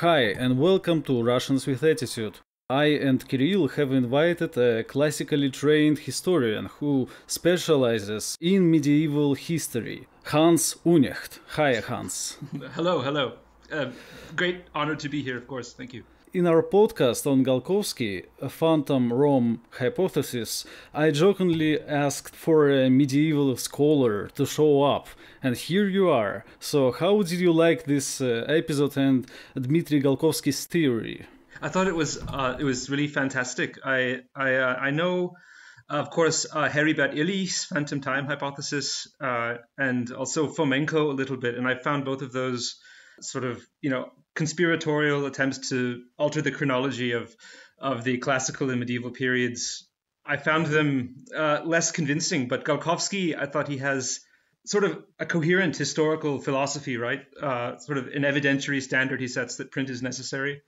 Hi, and welcome to Russians with Attitude. I and Kirill have invited a classically trained historian who specializes in medieval history, Hans Unecht. Hi, Hans. Hello, hello. Uh, great honor to be here, of course. Thank you. In our podcast on Galkovsky, a Phantom Rome hypothesis, I jokingly asked for a medieval scholar to show up, and here you are. So, how did you like this uh, episode and Dmitry Galkovsky's theory? I thought it was uh, it was really fantastic. I I uh, I know, of course, uh, Heribert Illig's phantom time hypothesis, uh, and also Fomenko a little bit, and I found both of those sort of you know conspiratorial attempts to alter the chronology of of the classical and medieval periods. I found them uh, less convincing, but Galkovsky, I thought he has sort of a coherent historical philosophy, right? Uh, sort of an evidentiary standard he sets that print is necessary,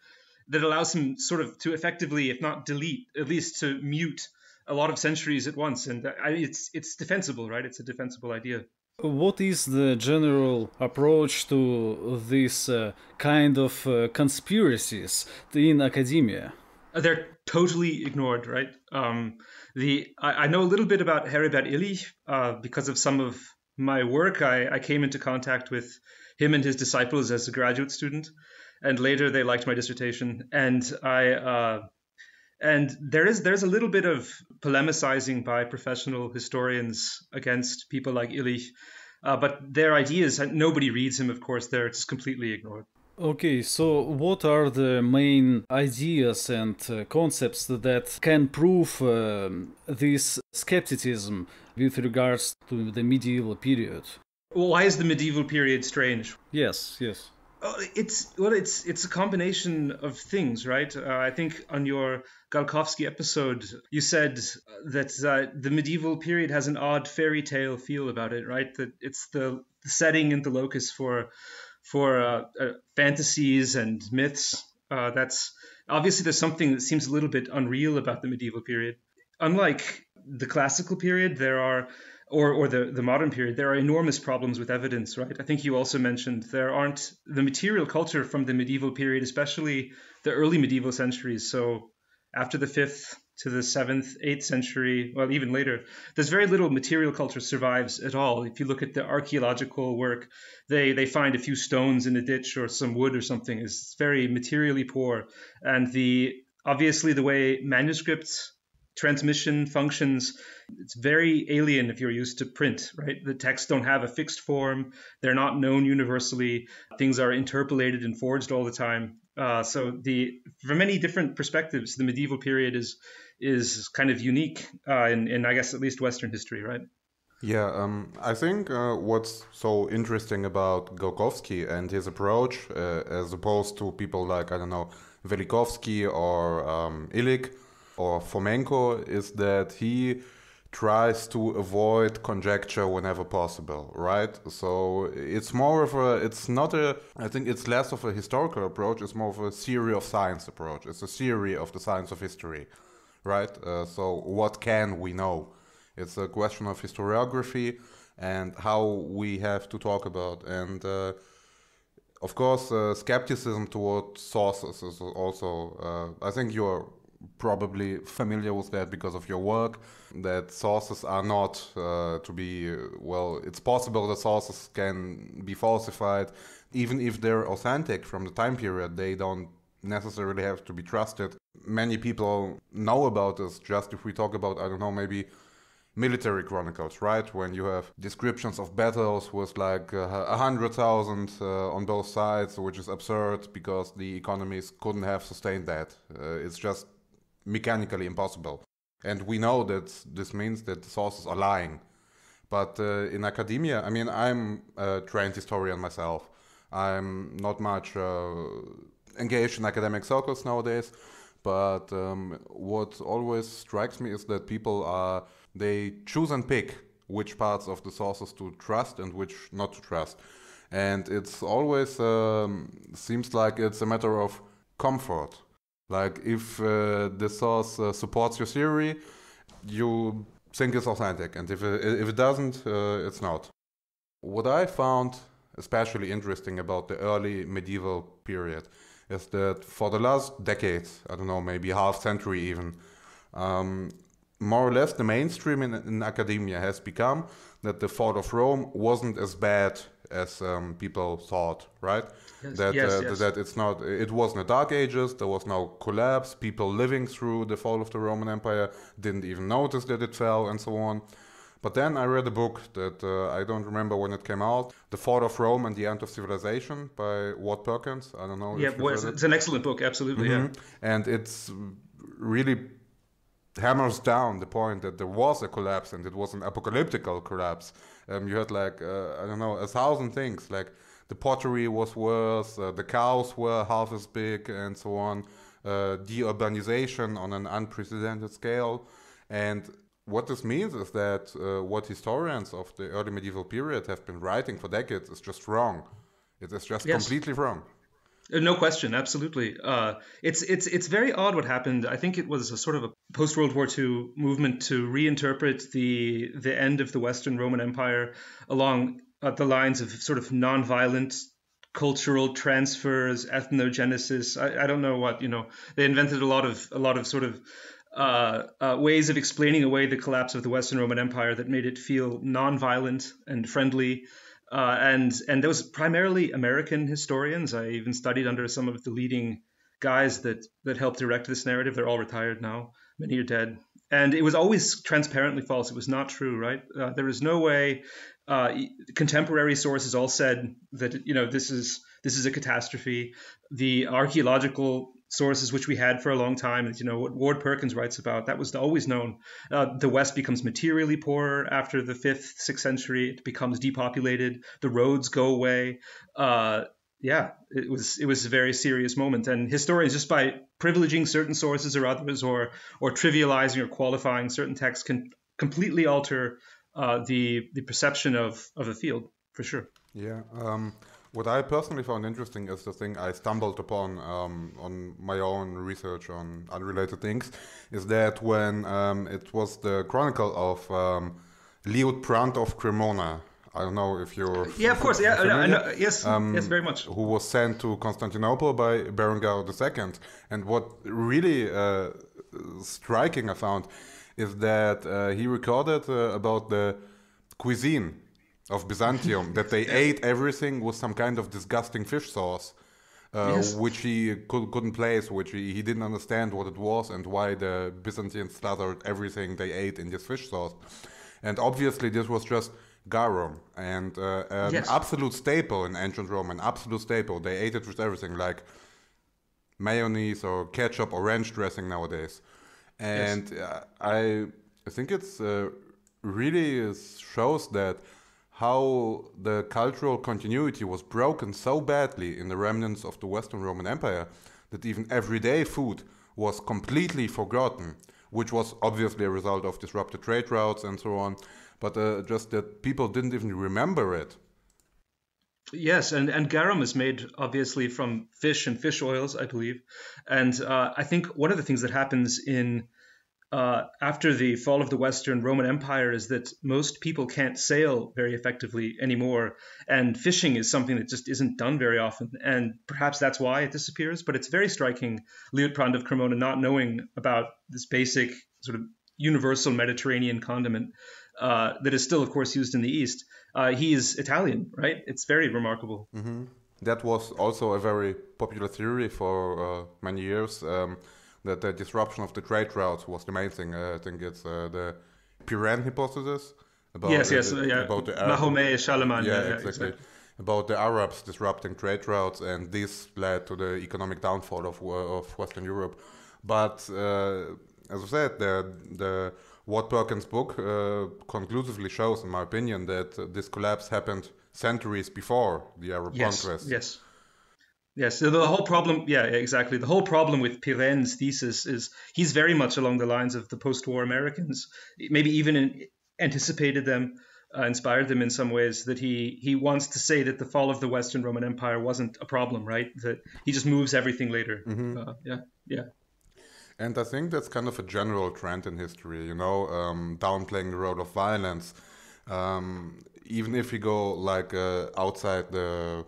that allows him sort of to effectively, if not delete, at least to mute a lot of centuries at once, and it's it's defensible, right? It's a defensible idea. What is the general approach to this uh, kind of uh, conspiracies in academia? Uh, they're totally ignored, right? Um, the I, I, know a little bit about Heribert Illig uh, because of some of my work. I, I, came into contact with him and his disciples as a graduate student, and later they liked my dissertation, and I. And there is there's a little bit of polemicizing by professional historians against people like Illig, uh, but their ideas nobody reads him. Of course, they're just completely ignored. Okay, so what are the main ideas and uh, concepts that can prove uh, this skepticism with regards to the medieval period? Well, why is the medieval period strange? Yes, yes. Oh, it's well, it's it's a combination of things, right? Uh, I think on your Galkovsky episode, you said that uh, the medieval period has an odd fairy tale feel about it, right? That it's the, setting and the locus for for uh, uh fantasies and myths. Uh, that's obviously there's something that seems a little bit unreal about the medieval period. Unlike the classical period, there are or, or the, the modern period, there are enormous problems with evidence, right? I think you also mentioned there aren't the material culture from the medieval period, especially the early medieval centuries. So after the fifth to the seventh, eighth century, well, even later, there's very little material culture survives at all. If you look at the archaeological work, they, they find a few stones in a ditch or some wood or something. It's very materially poor. And the obviously the way manuscripts transmission functions it's very alien if you're used to print right? The texts don't have a fixed form. They're not known universally. Things are interpolated and forged all the time. Uh, so the from many different perspectives the medieval period is is kind of unique uh, in, in i guess at least western history right? Yeah, um, I think uh, what's so interesting about Galkovsky and his approach, uh, as opposed to people like, I don't know, Velikovsky or um, Illig, or Fomenko is that he tries to avoid conjecture whenever possible, right? So it's more of a, it's not a, I think it's less of a historical approach, it's more of a theory of science approach. It's a theory of the science of history, right? Uh, so what can we know? It's a question of historiography and how we have to talk about. And uh, of course, uh, skepticism toward sources is also, uh, I think you're probably familiar with that because of your work that sources are not uh, to be well it's possible that sources can be falsified. Even if they're authentic from the time period they don't necessarily have to be trusted. Many people know about this just if we talk about i don't know maybe military chronicles right? When you have descriptions of battles with like uh, a uh, hundred thousand uh, on both sides which is absurd because the economies couldn't have sustained that. Uh, it's just mechanically impossible. And we know that this means that the sources are lying. But uh, in academia, I mean, I'm a trained historian myself. I'm not much uh, engaged in academic circles nowadays. But um, what always strikes me is that people are, they choose and pick which parts of the sources to trust and which not to trust. And it's always um, seems like it's a matter of comfort like if uh, the source uh, supports your theory, you think it's authentic, and if it, if it doesn't, uh, it's not. What I found especially interesting about the early medieval period is that for the last decades, I don't know, maybe half century even, um, more or less the mainstream in, in, academia has become that the fall of Rome wasn't as bad as um, people thought, right? That yes, uh, yes. that it's not. It wasn't the Dark Ages. There was no collapse. People living through the fall of the Roman Empire didn't even notice that it fell, and so on. But then I read a book that uh, I don't remember when it came out, "The Fall of Rome and the End of Civilization" by Ward Perkins. I don't know. Yeah, if well, it's, it. an excellent book, absolutely. Yeah. Mhm. And it's really hammers down the point that there was a collapse and it was an apocalyptical collapse. Um, you had like uh, I don't know a thousand things like the pottery was worse, uh, the cows were half as big, and so on. Uh, deurbanization on an unprecedented scale, and what this means is that uh, what historians of the early medieval period have been writing for decades is just wrong. It is just Yes. completely wrong. Uh, No question, absolutely. Uh, it's it's it's very odd what happened. I think it was a sort of a post World War II movement to reinterpret the the end of the Western Roman Empire along uh, the lines of sort of nonviolent cultural transfers, ethnogenesis. I, I don't know what you know. They invented a lot of a lot of sort of uh, uh, ways of explaining away the collapse of the Western Roman Empire that made it feel nonviolent and friendly. Uh, and and those primarily American historians. I even studied under some of the leading guys that that helped direct this narrative. They're all retired now. Many are dead. And it was always transparently false. It was not true, right? Uh, there is no way. Uh, contemporary sources all said that you know this is this is a catastrophe. The archaeological sources which we had for a long time, you know what Ward Perkins writes about, that was always known. Uh, the West becomes materially poorer after the fifth, sixth century. It becomes depopulated. The roads go away. Yeah, it was it was a very serious moment, and historians just by privileging certain sources or others, or or trivializing or qualifying certain texts, can completely alter uh, the the perception of of a field for sure. Yeah. Um, what I personally found interesting is the thing I stumbled upon um, on my own research on unrelated things, is that when um, it was the chronicle of um, Liutprand of Cremona. I don't know if you're Yeah, of course. Yeah, I know, I know, yes, um, yes, very much. who was sent to Constantinople by Berengar II. And what really uh, striking I found is that uh, he recorded uh, about the cuisine of Byzantium, that they ate everything with some kind of disgusting fish sauce. Uh, Yes. Which he could, couldn't place, which he, he didn't understand what it was and why the Byzantines slaughtered everything they ate in this fish sauce. And obviously, this was just garum and uh, an Yes. absolute staple in ancient Rome, an absolute staple. They ate it with everything, like mayonnaise or ketchup or ranch dressing nowadays. And uh, I I think it's uh, really shows that how the cultural continuity was broken so badly in the remnants of the Western Roman Empire that even everyday food was completely forgotten, which was obviously a result of disrupted trade routes and so on, but uh, just that people didn't even remember it. Yes, and, and garum is made obviously from fish and fish oils, I believe. And uh, I think one of the things that happens in uh, after the fall of the Western Roman Empire is that most people can't sail very effectively anymore, and fishing is something that just isn't done very often. And perhaps that's why it disappears. But it's very striking, Liutprand of Cremona not knowing about this basic sort of universal Mediterranean condiment uh, that is still, of course, used in the East. Uh, he is Italian, right? It's very remarkable. That was also a very popular theory for uh, many years. Um, that the disruption of the trade routes was the main thing. Uh, I think it's uh, the Pirenne hypothesis about yes, the- yes, the- yeah. about the Arab- Mahomet, Charlemagne. yeah, Yeah, yeah, exactly. About the Arabs disrupting trade routes, and this led to the economic downfall of uh, of Western Europe. But uh, as I said, the the Ward Perkins book uh, conclusively shows, in my opinion, that this collapse happened centuries before the Arab Yes, conquest. yes. Yes, so the whole problem, yeah, exactly. The whole problem with Pirenne's thesis is he's very much along the lines of the post-war Americans, maybe even in, anticipated them, uh, inspired them in some ways. That he he wants to say that the fall of the Western Roman Empire wasn't a problem, right? That he just moves everything later. Uh, yeah, yeah. And I think that's kind of a general trend in history, you know, um, downplaying the role of violence. Um, even if you go like uh, outside the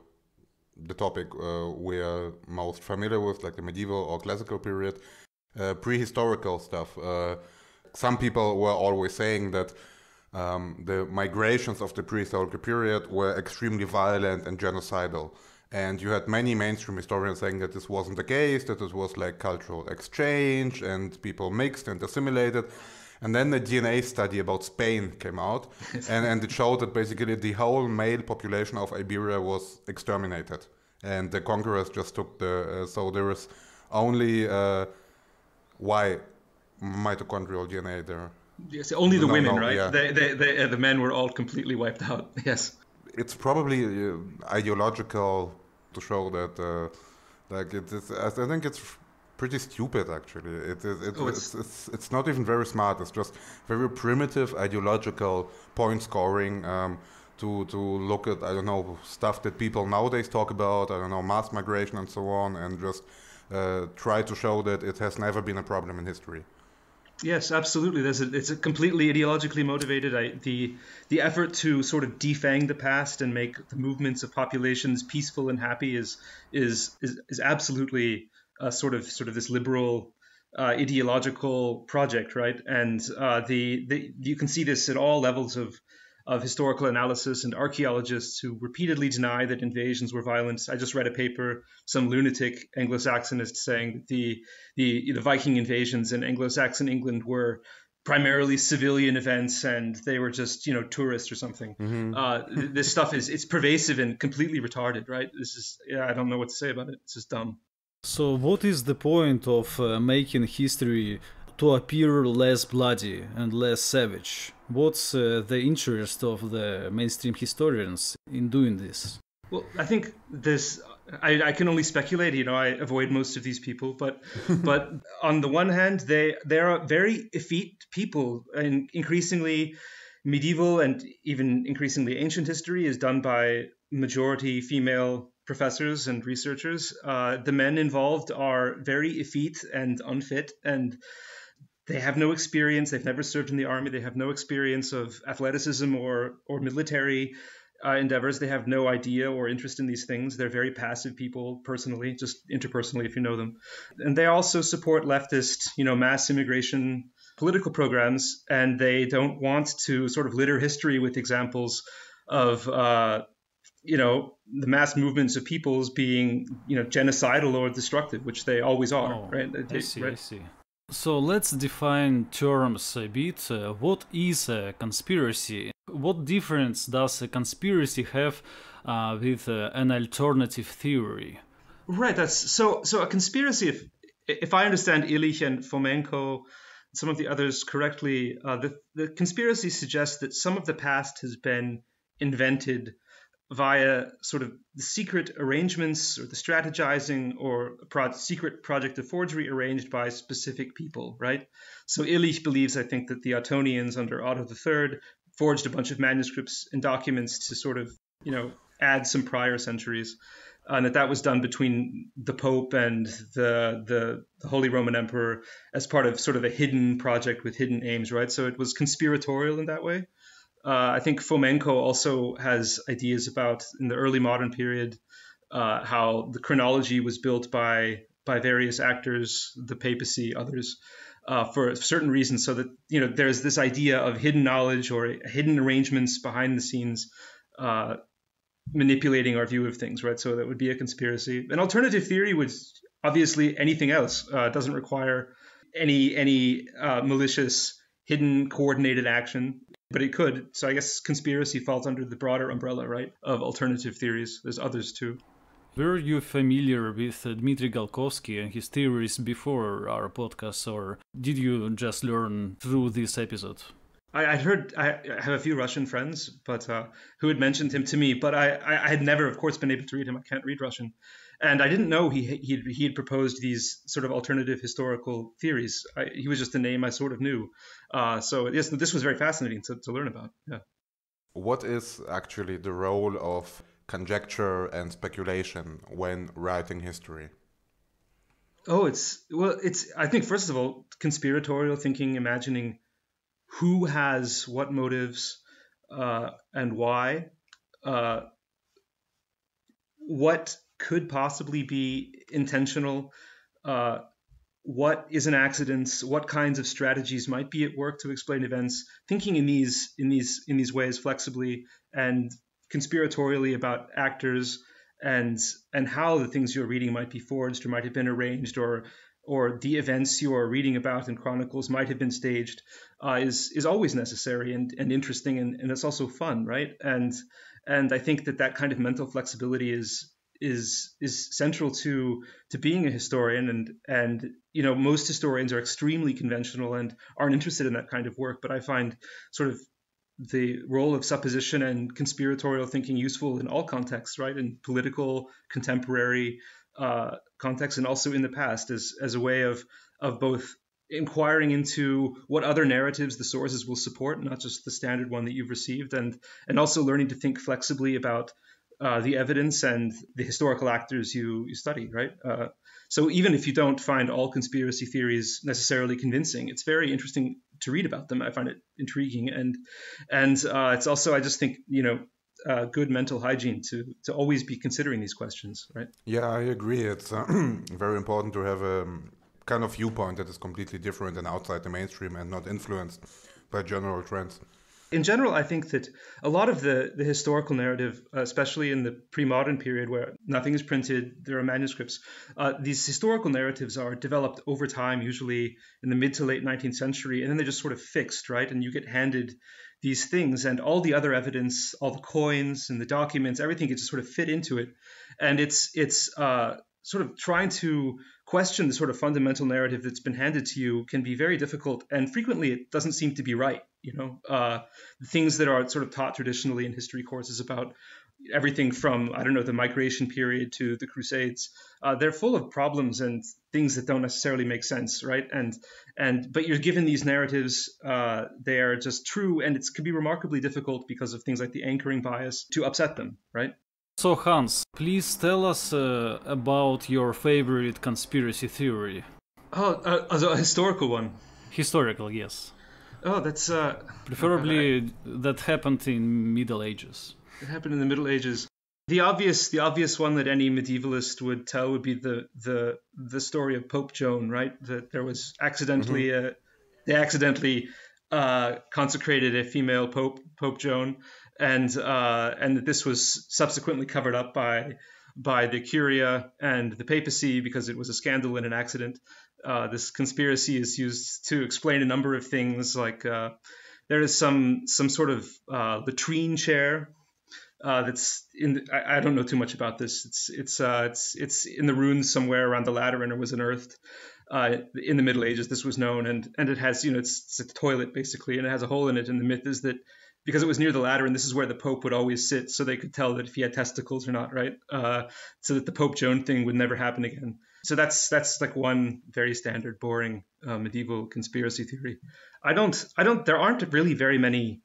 the topic uh, we're most familiar with, like the medieval or classical period, uh, prehistorical stuff. Uh, some people were always saying that um, the migrations of the prehistoric period were extremely violent and genocidal. And you had many mainstream historians saying that this wasn't the case, that it was like cultural exchange and people mixed and assimilated. And then the DNA study about Spain came out, and, and it showed that basically the whole male population of Iberia was exterminated. And the conquerors just took the. Uh, so there is only uh, Y mitochondrial DNA there. Yes, only the No, women, no, right? yeah. They, they, they, uh, the men were all completely wiped out. Yes. It's probably uh, ideological to show that, uh, like, it is. I think it's pretty stupid actually. It is. It, Oh, it's, it's- it's it's not even very smart. It's just very primitive ideological point scoring. Um, to, to look at I don't know stuff that people nowadays talk about I don't know mass migration and so on and just uh, try to show that it has never been a problem in history. Yes, absolutely. There's a, it's a completely ideologically motivated. I, the the effort to sort of defang the past and make the movements of populations peaceful and happy is is is, is absolutely a sort of sort of this liberal uh, ideological project, right? And uh, the, the you can see this at all levels of of historical analysis and archaeologists who repeatedly deny that invasions were violent. I just read a paper, some lunatic Anglo-Saxonist saying that the the the Viking invasions in Anglo-Saxon England were primarily civilian events and they were just you know tourists or something. Uh, this stuff is it's pervasive and completely retarded, right? This is yeah, I don't know what to say about it. It's just dumb. So, what is the point of uh, making history to appear less bloody and less savage? What's uh, the interest of the mainstream historians in doing this? Well, I think this. I, I can only speculate. You know, I avoid most of these people, but but on the one hand, they they are very effete people, and increasingly medieval and even increasingly ancient history is done by majority female professors and researchers. Uh, the men involved are very effete and unfit, and they have no experience. They've never served in the army. They have no experience of athleticism or or military uh, endeavors. They have no idea or interest in these things. They're very passive people personally, just interpersonally if you know them. And they also support leftist, you know, mass immigration political programs, and they don't want to sort of litter history with examples of. Uh, you know the mass movements of peoples being you know genocidal or destructive which they always are Oh, right I They- see, I see. So let's define terms a bit. Uh, what is a conspiracy? What difference does a conspiracy have uh, with uh, an alternative theory? Right. That's so. So a conspiracy. If if I understand Illig and Fomenko, some of the others correctly, uh, the the conspiracy suggests that some of the past has been invented via sort of the secret arrangements or the strategizing or pro- secret project of forgery arranged by specific people, right? So Illig believes, I think, that the Ottonians under Otto III forged a bunch of manuscripts and documents to sort of, you know, add some prior centuries uh, and that that was done between the Pope and the, the the Holy Roman Emperor as part of sort of a hidden project with hidden aims, right? So it was conspiratorial in that way. Uh, I think Fomenko also has ideas about in the early modern period uh, how the chronology was built by by various actors, the papacy, others, uh, for certain reasons, so that you know there's this idea of hidden knowledge or hidden arrangements behind the scenes. Uh, manipulating our view of things, right? So that would be a conspiracy. An alternative theory would obviously anything else. Uh, doesn't require any any uh, malicious, hidden, coordinated action, but it could. So I guess conspiracy falls under the broader umbrella, right, of alternative theories. There's others too. Were you familiar with Dmitry Galkovsky and his theories before our podcast, or did you just learn through this episode? I, I'd heard I, I have a few Russian friends, but uh, who had mentioned him to me, but I, I had never, of course, been able to read him. I can't read Russian, and I didn't know he he had, he had proposed these sort of alternative historical theories. I, he was just a name I sort of knew. Uh, so yes, this was very fascinating to, to learn about. Yeah. What is actually the role of conjecture and speculation when writing history? Oh, it's well, it's I think first of all conspiratorial thinking, imagining who has what motives uh, and why, uh, what could possibly be intentional. Uh, what is an accident? What kinds of strategies might be at work to explain events? Thinking in these in these in these ways flexibly and conspiratorially about actors and and how the things you're reading might be forged or might have been arranged or or the events you are reading about in chronicles might have been staged uh, is is always necessary and, and interesting and, and it's also fun right and and I think that that kind of mental flexibility is is is central to to being a historian and and you know most historians are extremely conventional and aren't interested in that kind of work but I find sort of the role of supposition and conspiratorial thinking useful in all contexts, right? In political, contemporary uh, contexts, and also in the past, as as a way of of both inquiring into what other narratives the sources will support, not just the standard one that you've received, and and also learning to think flexibly about uh, the evidence and the historical actors you, you study, right? Uh, so even if you don't find all conspiracy theories necessarily convincing, it's very interesting to read about them. I find it intriguing, and and uh, it's also I just think you know uh, good mental hygiene to to always be considering these questions, right? Yeah, I agree. It's uh, very important to have a kind of viewpoint that is completely different and outside the mainstream and not influenced by general trends in general, I think that a lot of the, the historical narrative, especially in the pre modern period where nothing is printed, there are manuscripts, uh, these historical narratives are developed over time, usually in the mid to late 19th century, and then they're just sort of fixed, right? And you get handed these things, and all the other evidence, all the coins and the documents, everything gets to sort of fit into it. And it's, it's, uh, sort of trying to question the sort of fundamental narrative that's been handed to you can be very difficult and frequently it doesn't seem to be right you know? Uh, the things that are sort of taught traditionally in history courses about everything from i don't know the migration period to the crusades uh, they're full of problems and things that don't necessarily make sense right? And and but you're given these narratives uh, they are just true and it can be remarkably difficult because of things like the anchoring bias to upset them right so hans please tell us uh, about your favorite conspiracy theory oh uh, a historical one historical yes Oh, that's uh, preferably that happened in Middle Ages. It happened in the Middle Ages. The obvious, the obvious one that any medievalist would tell would be the the the story of Pope Joan, right? That there was accidentally mm-hmm. a, they accidentally uh, consecrated a female pope, Pope Joan, and uh, and that this was subsequently covered up by by the Curia and the papacy because it was a scandal and an accident uh, this conspiracy is used to explain a number of things. Like uh, there is some some sort of uh, latrine chair uh, that's in. The, I, I, don't know too much about this. It's it's uh, it's it's in the ruins somewhere around the Lateran or was unearthed. Uh, in the Middle Ages, this was known, and and it has you know it's, it's a toilet basically, and it has a hole in it. And the myth is that because it was near the Lateran, this is where the Pope would always sit, so they could tell that if he had testicles or not, right? so that the Pope Joan thing would never happen again. So that's that's like one very standard, boring uh, medieval conspiracy theory. I don't, I don't. There aren't really very many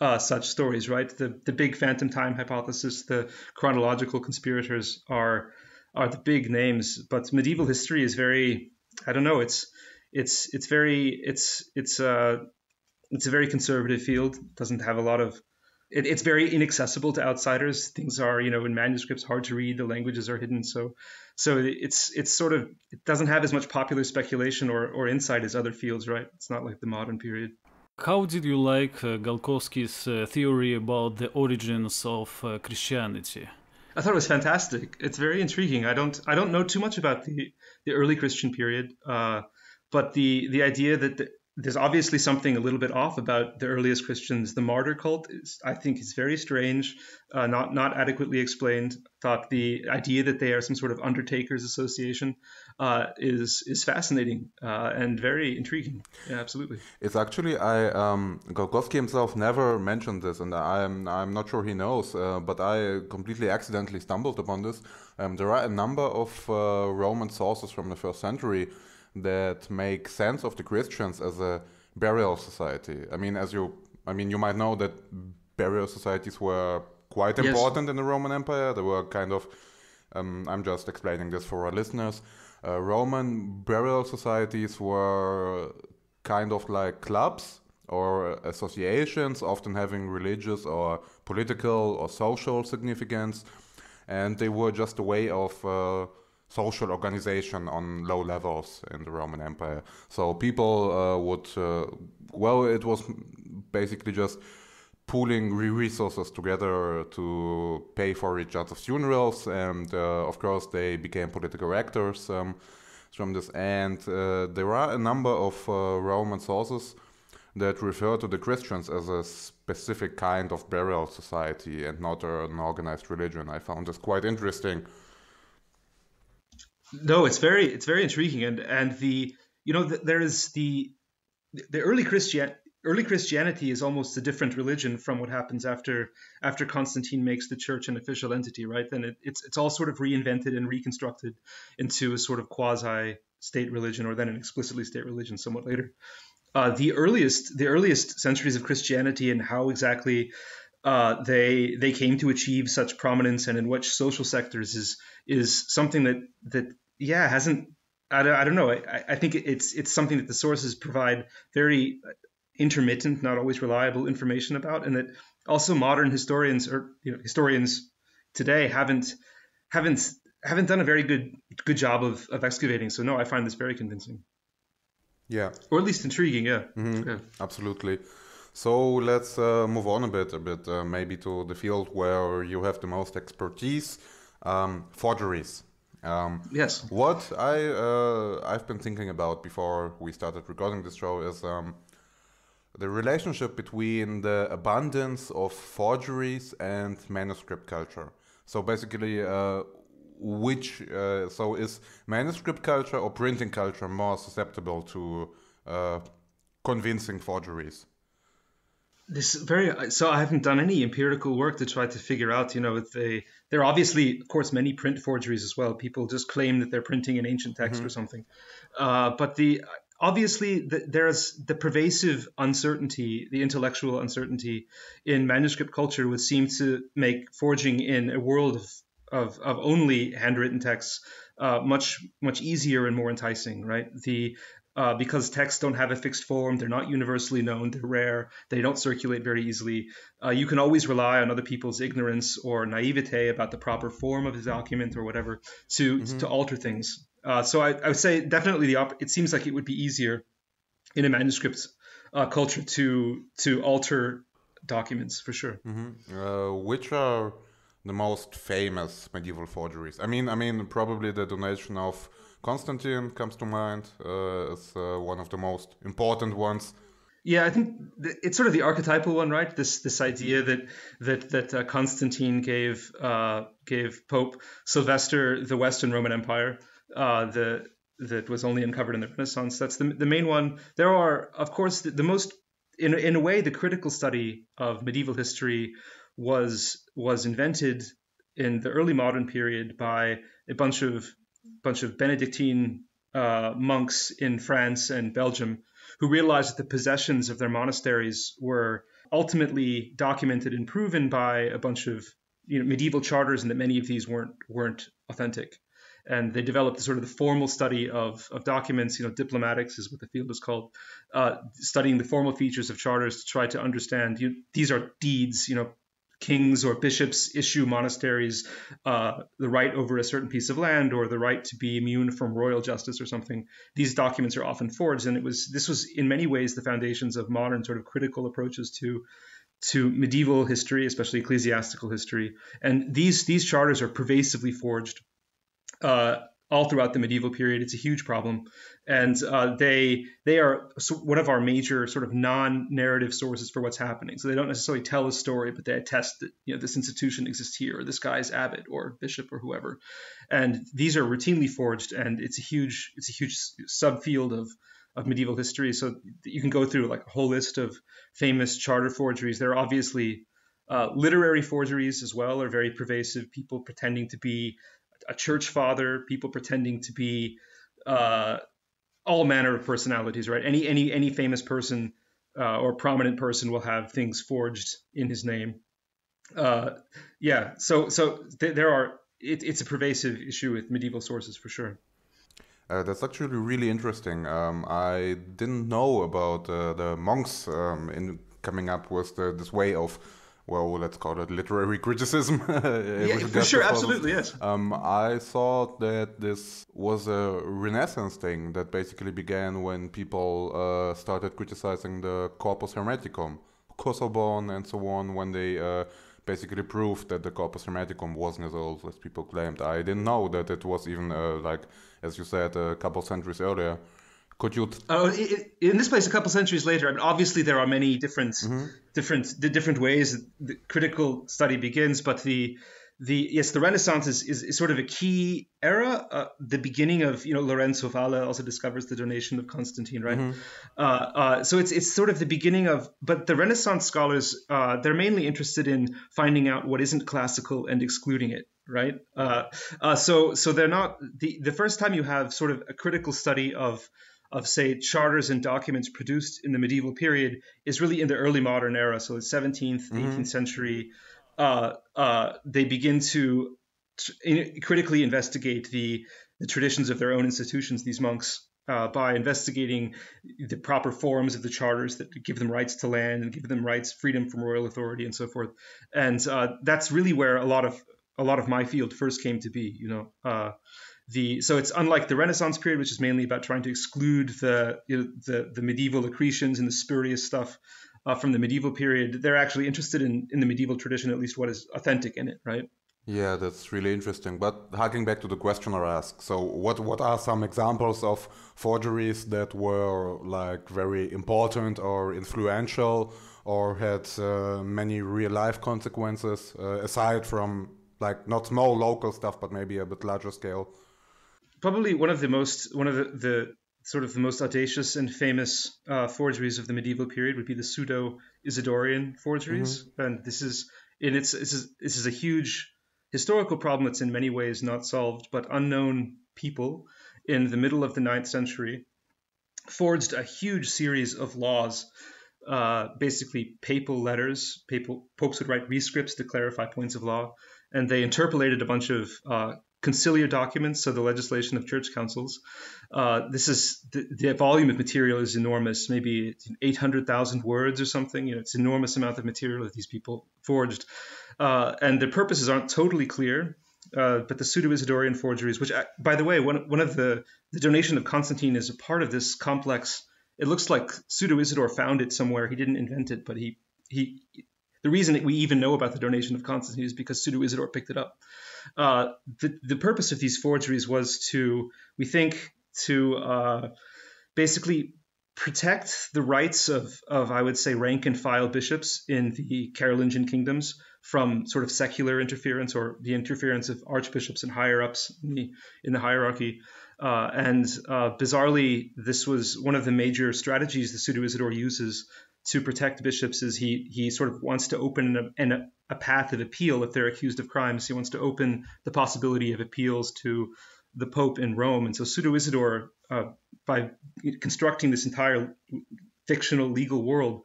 uh, such stories, right? The the big phantom time hypothesis, the chronological conspirators are are the big names, but medieval history is very, I don't know. It's it's it's very it's it's uh it's a very conservative field. Doesn't have a lot of it, it's very inaccessible to outsiders. Things are, you know, in manuscripts hard to read. The languages are hidden, so so it's it's sort of it doesn't have as much popular speculation or or insight as other fields, right? It's not like the modern period. How did you like uh, Galkovsky's uh, theory about the origins of uh, Christianity? I thought it was fantastic. It's very intriguing. I don't I don't know too much about the the early Christian period, uh, but the the idea that the, there's obviously something a little bit off about the earliest Christians. The martyr cult, is, I think, is very strange, uh, not not adequately explained. Thought the idea that they are some sort of undertakers association uh, is is fascinating uh, and very intriguing. Yeah, absolutely. It's actually I um, himself never mentioned this, and I'm I'm not sure he knows, uh, but I completely accidentally stumbled upon this. Um, there are a number of uh, Roman sources from the first century that make sense of the Christians as a burial society. I mean, as you, I mean, you might know that burial societies were quite important yes. in the Roman Empire. They were kind of, um, I'm just explaining this for our listeners. Uh, Roman burial societies were kind of like clubs or associations, often having religious or political or social significance. and they were just a way of uh, social organization on low levels in the Roman Empire. So people uh, would, uh, well, it was basically just pooling resources together to pay for each other's funerals, and uh, of course they became political actors um, from this. And uh, there are a number of uh, Roman sources that refer to the Christians as a specific kind of burial society and not an organized religion. I found this quite interesting. No, it's very it's very intriguing, and and the you know the, there is the the early Christian early Christianity is almost a different religion from what happens after after Constantine makes the church an official entity, right? Then it, it's it's all sort of reinvented and reconstructed into a sort of quasi state religion, or then an explicitly state religion somewhat later. Uh, the earliest the earliest centuries of Christianity and how exactly uh, they they came to achieve such prominence and in which social sectors is is something that that yeah hasn't I don't, I don't know. I, I think it's it's something that the sources provide very intermittent not always reliable information about and that also modern historians or you know historians today haven't haven't haven't done a very good good job of, of excavating. So no I find this very convincing. Yeah. Or at least intriguing yeah, mm-hmm. yeah. absolutely so let's uh, move on a bit, a bit uh, maybe to the field where you have the most expertise, um, forgeries. Um, yes. What I uh, I've been thinking about before we started recording this show is um, the relationship between the abundance of forgeries and manuscript culture. So basically, uh, which uh, so is manuscript culture or printing culture more susceptible to uh, convincing forgeries? This very so I haven't done any empirical work to try to figure out. You know, if they there are obviously, of course, many print forgeries as well. People just claim that they're printing an ancient text mm-hmm. or something. Uh, but the obviously the, there's the pervasive uncertainty, the intellectual uncertainty in manuscript culture would seem to make forging in a world of of, of only handwritten texts uh, much much easier and more enticing, right? The uh, because texts don't have a fixed form, they're not universally known, they're rare, they don't circulate very easily. Uh, you can always rely on other people's ignorance or naivete about the proper form of the document or whatever to mm-hmm. to alter things. Uh, so I, I, would say definitely the op- it seems like it would be easier in a manuscript uh, culture to to alter documents for sure. Mm-hmm. Uh, which are the most famous medieval forgeries? I mean, I mean probably the donation of Constantine comes to mind uh, as uh, one of the most important ones. Yeah, I think it's sort of the archetypal one, right? This this idea that that that uh, Constantine gave uh, gave Pope Sylvester the Western Roman Empire, uh, the that was only uncovered in the Renaissance. That's the the main one. There are, of course, the, the most in in a way the critical study of medieval history was was invented in the early modern period by a bunch of bunch of Benedictine uh, monks in France and Belgium who realized that the possessions of their monasteries were ultimately documented and proven by a bunch of you know, medieval charters, and that many of these weren't weren't authentic. And they developed sort of the formal study of, of documents. You know, diplomatics is what the field is called, uh, studying the formal features of charters to try to understand. You, these are deeds, you know, kings or bishops issue monasteries uh, the right over a certain piece of land or the right to be immune from royal justice or something. These documents are often forged, and it was this was in many ways the foundations of modern sort of critical approaches to to medieval history, especially ecclesiastical history. And these these charters are pervasively forged. Uh, all throughout the medieval period. It's a huge problem, and uh, they they are one of our major sort of non-narrative sources for what's happening. So they don't necessarily tell a story, but they attest that you know this institution exists here, or this guy's abbot or bishop or whoever. And these are routinely forged, and it's a huge it's a huge subfield of of medieval history. So you can go through like a whole list of famous charter forgeries. There are obviously uh, literary forgeries as well are very pervasive. People pretending to be a church father, people pretending to be uh, all manner of personalities, right? Any any any famous person uh, or prominent person will have things forged in his name. Uh, yeah, so so th- there are. It, it's a pervasive issue with medieval sources for sure. Uh, that's actually really interesting. Um, I didn't know about uh, the monks um, in coming up with the, this way of well, let's call it literary criticism. yeah, for sure, absolutely, yes. Um, I thought that this was a Renaissance thing that basically began when people uh, started criticizing the Corpus Hermeticum, Casaubon, and so on, when they uh, basically proved that the Corpus Hermeticum wasn't as old as people claimed. I didn't know that it was even, uh, like, as you said, a couple centuries earlier. Could you? T- oh, in this place, a couple centuries later. I mean, obviously, there are many different, mm-hmm. different, the different ways the critical study begins. But the, the yes, the Renaissance is, is, is sort of a key era. Uh, the beginning of you know Lorenzo Valla also discovers the donation of Constantine, right? Mm-hmm. Uh, uh, so it's it's sort of the beginning of. But the Renaissance scholars, uh, they're mainly interested in finding out what isn't classical and excluding it right? Uh, uh, so so they're not the the first time you have sort of a critical study of of say charters and documents produced in the medieval period is really in the early modern era so the 17th mm-hmm. 18th century uh, uh, they begin to t- critically investigate the the traditions of their own institutions these monks uh, by investigating the proper forms of the charters that give them rights to land and give them rights, freedom from royal authority, and so forth. And uh, that's really where a lot of a lot of my field first came to be. You know, uh, the so it's unlike the Renaissance period, which is mainly about trying to exclude the you know, the the medieval accretions and the spurious stuff uh, from the medieval period. They're actually interested in in the medieval tradition, at least what is authentic in it, right? Yeah, that's really interesting. But harking back to the questioner asked, so what what are some examples of forgeries that were like very important or influential or had uh, many real life consequences uh, aside from like not small local stuff, but maybe a bit larger scale? Probably one of the most one of the, the sort of the most audacious and famous uh, forgeries of the medieval period would be the pseudo Isidorian forgeries, mm-hmm. and this is in its this is this is a huge historical problem that's in many ways not solved, but unknown people in the middle of the ninth century forged a huge series of laws. Uh, basically, papal letters. Papal popes would write rescripts to clarify points of law, and they interpolated a bunch of uh, conciliar documents, so the legislation of church councils. Uh, this is the, the, volume of material is enormous, maybe 800,000 words or something. You know, it's an enormous amount of material that these people forged, uh, and the purposes aren't totally clear. Uh, but the pseudo-Isidorian forgeries, which, uh, by the way, one, one of the the donation of Constantine is a part of this complex. It looks like pseudo-Isidore found it somewhere. He didn't invent it, but he he. The reason that we even know about the donation of Constantine is because pseudo-Isidore picked it up. Uh, the, the purpose of these forgeries was to, we think, to uh, basically protect the rights of, of, I would say, rank and file bishops in the Carolingian kingdoms from sort of secular interference or the interference of archbishops and higher ups in the, in the hierarchy. Uh, and uh, bizarrely, this was one of the major strategies the pseudo Isidore uses to protect bishops. Is he he sort of wants to open an, an, a path of appeal if they're accused of crimes. He wants to open the possibility of appeals to the Pope in Rome. And so Pseudo Isidore, uh, by constructing this entire fictional legal world,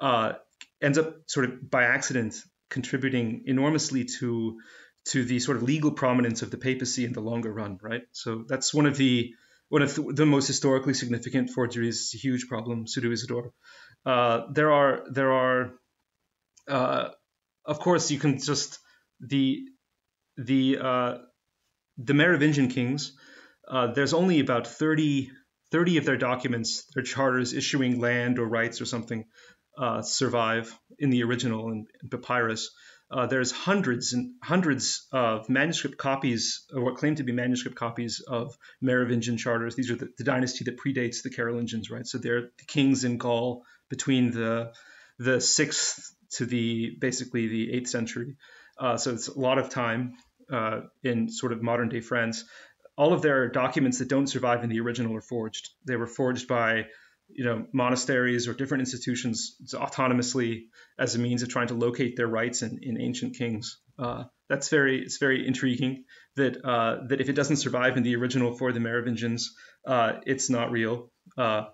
uh, ends up sort of by accident contributing enormously to to the sort of legal prominence of the papacy in the longer run, right? So that's one of the one of the, most historically significant forgeries. It's a huge problem, Pseudo Isidore. Uh, there are there are uh, of course, you can just the the uh, the Merovingian kings. Uh, there's only about 30, 30 of their documents, their charters issuing land or rights or something, uh, survive in the original in, in papyrus. Uh, there's hundreds and hundreds of manuscript copies, or what claim to be manuscript copies of Merovingian charters. These are the, the dynasty that predates the Carolingians, right? So they're the kings in Gaul between the the sixth to the basically the eighth century. Uh, so it's a lot of time uh, in sort of modern day France. All of their documents that don't survive in the original are forged. They were forged by you know monasteries or different institutions autonomously as a means of trying to locate their rights in, in ancient kings. Uh, that's very it's very intriguing that uh, that if it doesn't survive in the original for the Merovingians, uh, it's not real. Uh,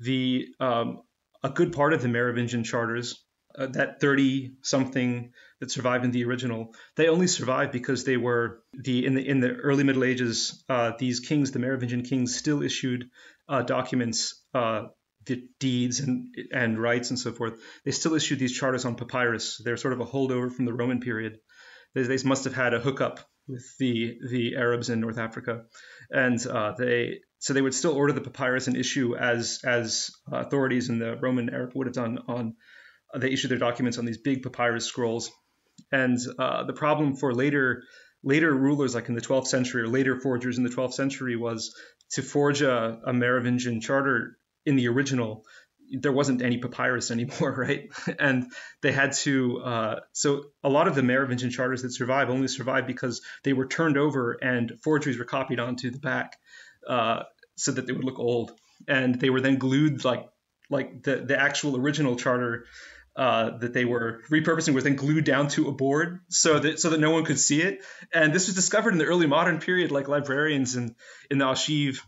the um, a good part of the Merovingian charters uh, that 30 something that survived in the original they only survived because they were the in the in the early middle ages uh, these kings the merovingian kings still issued uh, documents uh, the deeds and and rights and so forth. They still issued these charters on papyrus. They're sort of a holdover from the Roman period. They, they must have had a hookup with the the Arabs in North Africa, and uh, they so they would still order the papyrus and issue as as authorities in the Roman Arab would have done on. They issued their documents on these big papyrus scrolls, and uh, the problem for later later rulers, like in the 12th century or later forgers in the 12th century, was to forge a, a Merovingian charter in the original. There wasn't any papyrus anymore, right? And they had to. Uh, so a lot of the Merovingian charters that survive only survive because they were turned over and forgeries were copied onto the back, uh, so that they would look old. And they were then glued like like the the actual original charter uh, that they were repurposing was then glued down to a board so that so that no one could see it. And this was discovered in the early modern period, like librarians in in the archive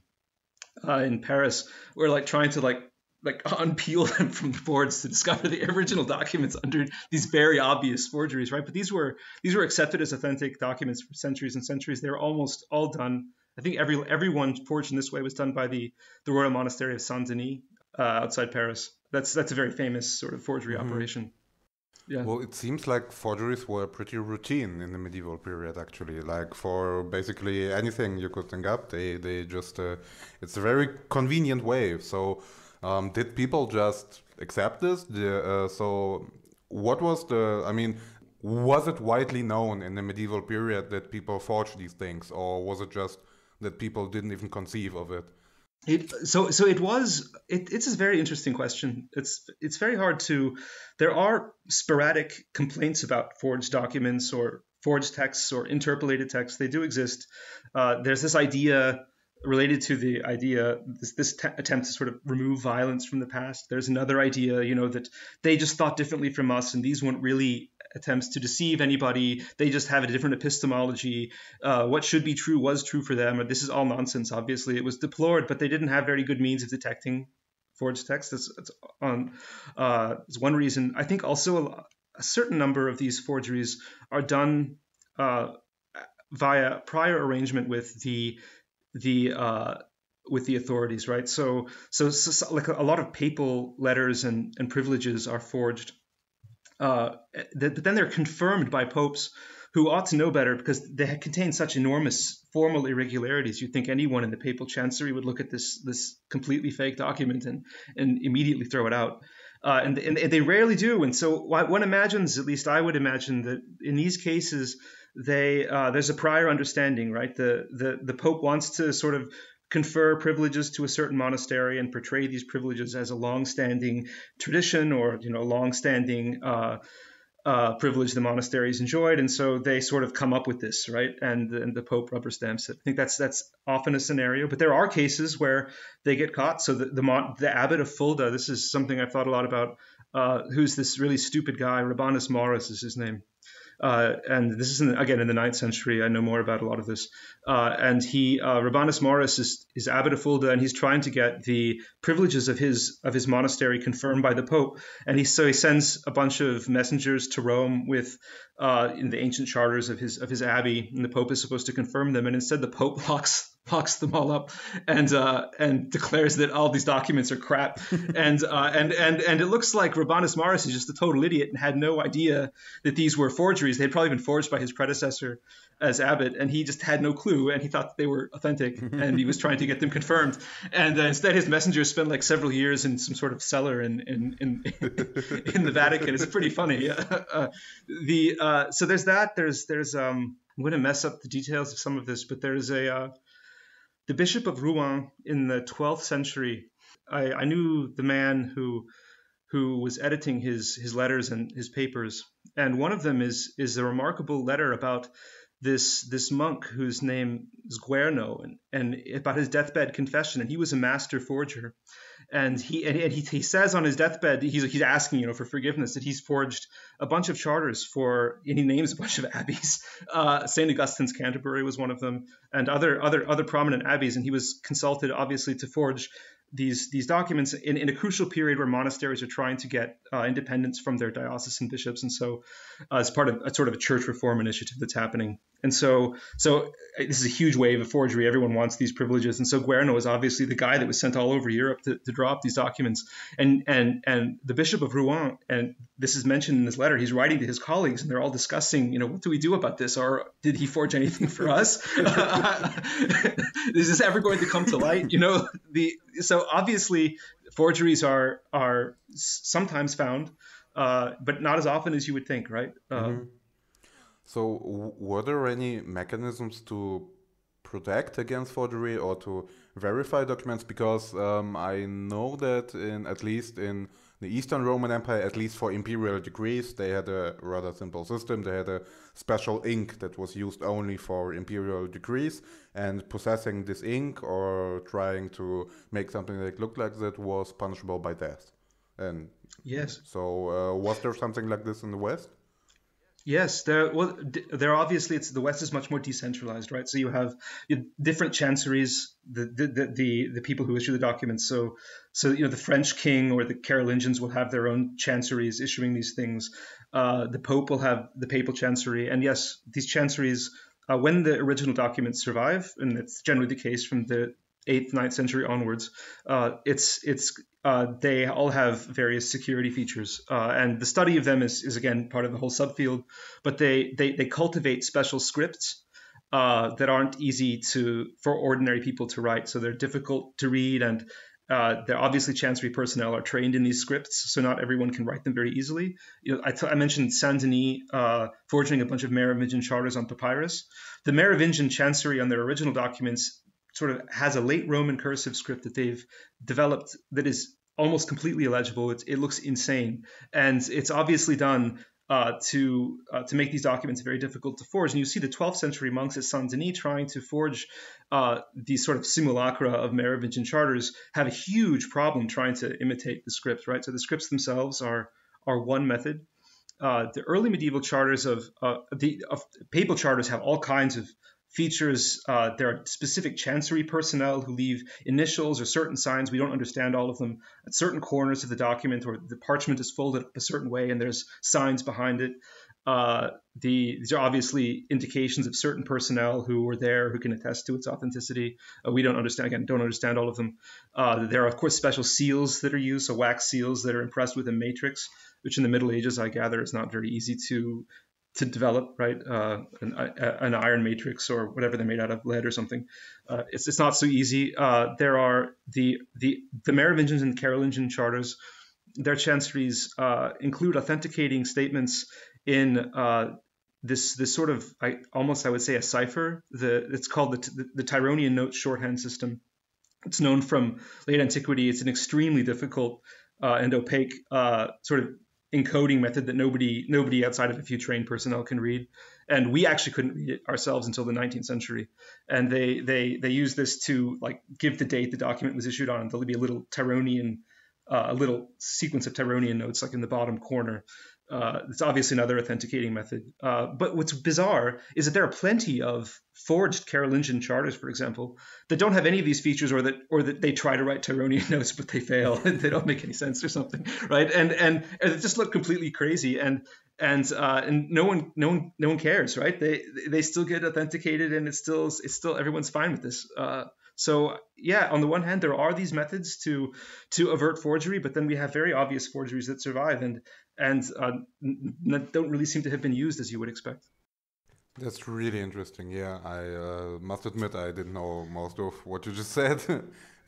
uh, in Paris were like trying to like like unpeel them from the boards to discover the original documents under these very obvious forgeries, right? But these were these were accepted as authentic documents for centuries and centuries. They were almost all done. I think every everyone forged in this way was done by the the Royal Monastery of Saint Denis uh, outside Paris. That's that's a very famous sort of forgery mm-hmm. operation. Yeah. Well, it seems like forgeries were pretty routine in the medieval period. Actually, like for basically anything you could think up, they they just uh, it's a very convenient way. So, um, did people just accept this? The, uh, so, what was the? I mean, was it widely known in the medieval period that people forged these things, or was it just that people didn't even conceive of it? It, so so it was it, it's a very interesting question. It's it's very hard to there are sporadic complaints about forged documents or forged texts or interpolated texts. They do exist. Uh, there's this idea related to the idea this, this attempt to sort of remove violence from the past. There's another idea, you know, that they just thought differently from us, and these weren't really attempts to deceive anybody. They just have a different epistemology. Uh, what should be true was true for them. Or this is all nonsense. Obviously, it was deplored, but they didn't have very good means of detecting forged text. That's, that's on uh, one reason. I think also a, a, certain number of these forgeries are done uh, via prior arrangement with the the uh, with the authorities, right? So, so, so, like a lot of papal letters and, and privileges are forged uh, but then they're confirmed by popes who ought to know better because they contain such enormous formal irregularities. You'd think anyone in the papal chancery would look at this this completely fake document and and immediately throw it out. Uh, and, and, they rarely do. And so one imagines, at least I would imagine, that in these cases, they uh, there's a prior understanding, right? The, the the Pope wants to sort of confer privileges to a certain monastery and portray these privileges as a long-standing tradition or you know long-standing uh, uh, privilege the monasteries enjoyed, and so they sort of come up with this, right? And, and the Pope rubber stamps it. I think that's that's often a scenario, but there are cases where they get caught. So the the, the abbot of Fulda, this is something I've thought a lot about. Uh, who's this really stupid guy? Rabanus Maurus is his name. Uh, and this is in, again in the ninth century. I know more about a lot of this. Uh, and he, uh, Rabanus Maurus, is, is abbot of Fulda, and he's trying to get the privileges of his of his monastery confirmed by the Pope. And he so he sends a bunch of messengers to Rome with uh, in the ancient charters of his of his abbey, and the Pope is supposed to confirm them. And instead, the Pope locks locks them all up and uh, and declares that all these documents are crap. and uh, and and and it looks like Rabanus Maurus is just a total idiot and had no idea that these were forgeries. They had probably been forged by his predecessor as abbot, and he just had no clue, and he thought they were authentic, and he was trying to get them confirmed. And uh, instead, his messengers spent like several years in some sort of cellar in in in, in the Vatican. It's pretty funny. Uh, the uh, so there's that. There's there's um. I'm going to mess up the details of some of this, but there's a uh, the Bishop of Rouen in the 12th century. I, I knew the man who who was editing his his letters and his papers, and one of them is is a remarkable letter about this this monk whose name is Guerno and, and about his deathbed confession, and he was a master forger, and he and he, he says on his deathbed he's he's asking you know for forgiveness that he's forged a bunch of charters for and he names a bunch of abbeys. Uh, Saint Augustine's Canterbury was one of them, and other other other prominent abbeys, and he was consulted obviously to forge these these documents in, in a crucial period where monasteries are trying to get uh, independence from their diocesan bishops, and so uh, as part of a sort of a church reform initiative that's happening. And so, so this is a huge wave of forgery. Everyone wants these privileges, and so Guerno is obviously the guy that was sent all over Europe to, to draw up these documents. And and and the Bishop of Rouen, and this is mentioned in this letter. He's writing to his colleagues, and they're all discussing, you know, what do we do about this, or did he forge anything for us? is this ever going to come to light? You know, the so obviously forgeries are are sometimes found, uh, but not as often as you would think, right? Uh, mm-hmm. So, w- were there any mechanisms to protect against forgery or to verify documents? Because um, I know that in at least in the Eastern Roman Empire, at least for imperial decrees, they had a rather simple system. They had a special ink that was used only for imperial decrees, and possessing this ink or trying to make something that looked like that was punishable by death. And yes, so uh, was there something like this in the West? Yes, there. Well, there obviously it's the West is much more decentralized, right? So you have different chanceries, the the, the the people who issue the documents. So so you know the French king or the Carolingians will have their own chanceries issuing these things. Uh, the Pope will have the papal chancery, and yes, these chanceries, uh, when the original documents survive, and it's generally the case from the eighth, ninth century onwards, uh, it's it's uh, they all have various security features, uh, and the study of them is, is again part of the whole subfield. But they they, they cultivate special scripts uh, that aren't easy to for ordinary people to write, so they're difficult to read, and uh, they're obviously chancery personnel are trained in these scripts, so not everyone can write them very easily. You know, I, mentioned Saint Denis uh, forging a bunch of Merovingian charters on papyrus. The Merovingian chancery on their original documents sort of has a late Roman cursive script that they've developed that is almost completely illegible. It, it looks insane, and it's obviously done uh, to uh, to make these documents very difficult to forge. And you see the 12th century monks at Saint Denis trying to forge uh, these sort of simulacra of Merovingian charters have a huge problem trying to imitate the scripts. Right, so the scripts themselves are are one method. Uh, the early medieval charters of uh, the of papal charters have all kinds of features. Uh, there are specific chancery personnel who leave initials or certain signs. We don't understand all of them at certain corners of the document, or the parchment is folded up a certain way and there's signs behind it. Uh, the, these are obviously indications of certain personnel who were there who can attest to its authenticity. Uh, we don't understand again, don't understand all of them. Uh, there are of course special seals that are used, so wax seals that are impressed with a matrix, which in the Middle Ages I gather is not very easy to to develop, right? Uh, an, an, iron matrix or whatever they're made out of, lead or something. Uh, it's, it's not so easy. Uh, there are the the the Merovingian and Carolingian charters. Their chanceries uh, include authenticating statements in uh, this this sort of I, almost I would say a cipher. The it's called the, the, Tironian note shorthand system. It's known from late antiquity. It's an extremely difficult uh, and opaque sort of encoding method that nobody nobody outside of a few trained personnel can read. And we actually couldn't read it ourselves until the 19th century. And they they they use this to like give the date the document was issued on. There'll be a little Tironian uh, a little sequence of Tironian notes like in the bottom corner uh, it's obviously another authenticating method. Uh, but what's bizarre is that there are plenty of forged Carolingian charters, for example, that don't have any of these features, or that or that they try to write Tironian notes but they fail. they don't make any sense or something, right? And and, and it just look completely crazy. And and uh, and no one no one no one cares, right? They they still get authenticated, and it's still it's still everyone's fine with this. Uh, so yeah, on the one hand, there are these methods to to avert forgery, but then we have very obvious forgeries that survive and and uh, don't really seem to have been used as you would expect. That's really interesting. Yeah, I uh, must admit I didn't know most of what you just said.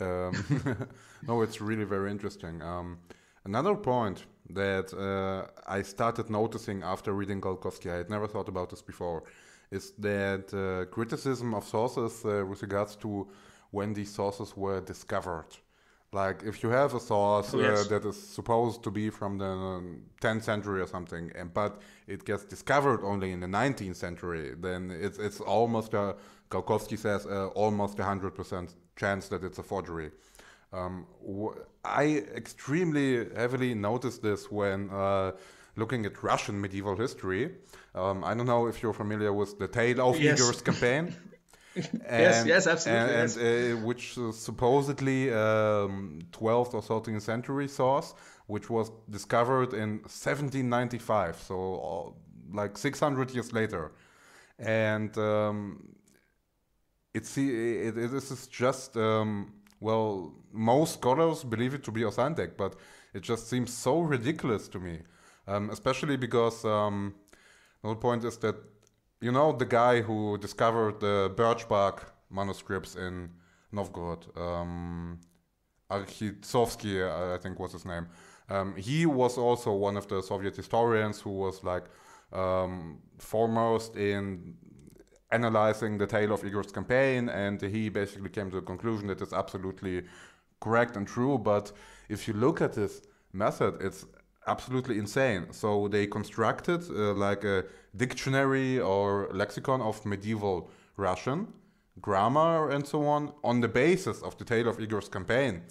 um, no, it's really very interesting. Um, another point that uh, I started noticing after reading Galkovsky, I had never thought about this before, is that uh, criticism of sources uh, with regards to when these sources were discovered. Like if you have a source oh, yes. uh, that is supposed to be from the 10th century or something, and but it gets discovered only in the 19th century, then it's it's almost a Galkovsky says uh, almost a hundred percent chance that it's a forgery. Um, I extremely heavily noticed this when uh, looking at Russian medieval history. Um, I don't know if you're familiar with the Tale of yes. Igor's campaign. yes, yes, absolutely. And, yes. uh, which uh, supposedly um, 12th or 13th century source, which was discovered in 1795, so uh, like 600 years later. and um, it's it, is just um, well, most scholars believe it to be authentic, but it just seems so ridiculous to me, um, especially because um, the point is that you know the guy who discovered the birch bark manuscripts in Novgorod, um, Arkhitsovsky, I think was his name. Um, he was also one of the Soviet historians who was like um, foremost in analyzing the tale of Igor's campaign, and he basically came to the conclusion that it's absolutely correct and true. But if you look at this method, it's absolutely insane. So they constructed uh, like a dictionary or lexicon of medieval Russian, grammar, and so on, on the basis of the tale of Igor's campaign.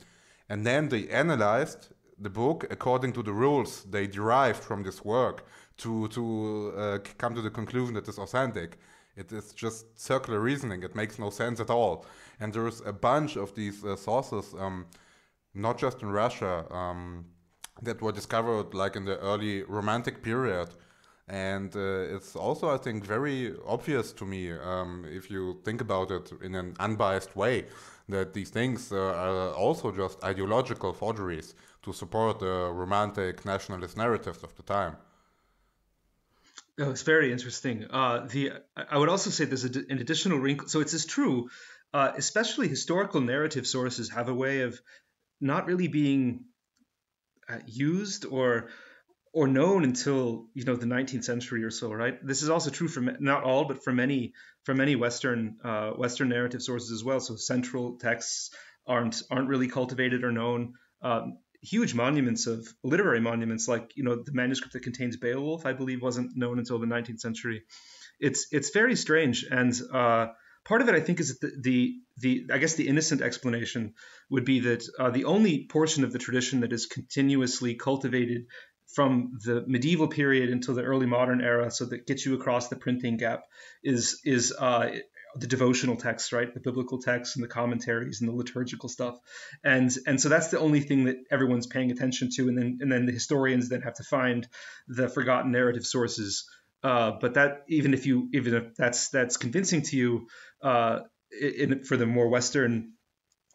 And then they analyzed the book according to the rules they derived from this work to, to uh, come to the conclusion that it's authentic. It is just circular reasoning. It makes no sense at all. And there's a bunch of these uh, sources, um, not just in Russia, um, that were discovered like in the early Romantic period. And uh, it's also, I think, very obvious to me, um, if you think about it in an unbiased way, that these things uh, are also just ideological forgeries to support the romantic nationalist narratives of the time. Oh, it's very interesting. Uh, the I would also say there's an additional wrinkle. So it's true, uh, especially historical narrative sources have a way of not really being uh, used or or known until you know the 19th century or so, right? This is also true for not all, but for many for many Western uh, Western narrative sources as well. So central texts aren't aren't really cultivated or known. Um, huge monuments of literary monuments, like you know the manuscript that contains Beowulf, I believe, wasn't known until the 19th century. It's it's very strange, and uh, part of it I think is the, the, the I guess the innocent explanation would be that uh, the only portion of the tradition that is continuously cultivated from the medieval period until the early modern era, so that gets you across the printing gap, is is uh, the devotional texts, right? The biblical texts and the commentaries and the liturgical stuff. And and so that's the only thing that everyone's paying attention to. And then and then the historians then have to find the forgotten narrative sources. Uh, but that even if you even if that's that's convincing to you uh, in, for the more Western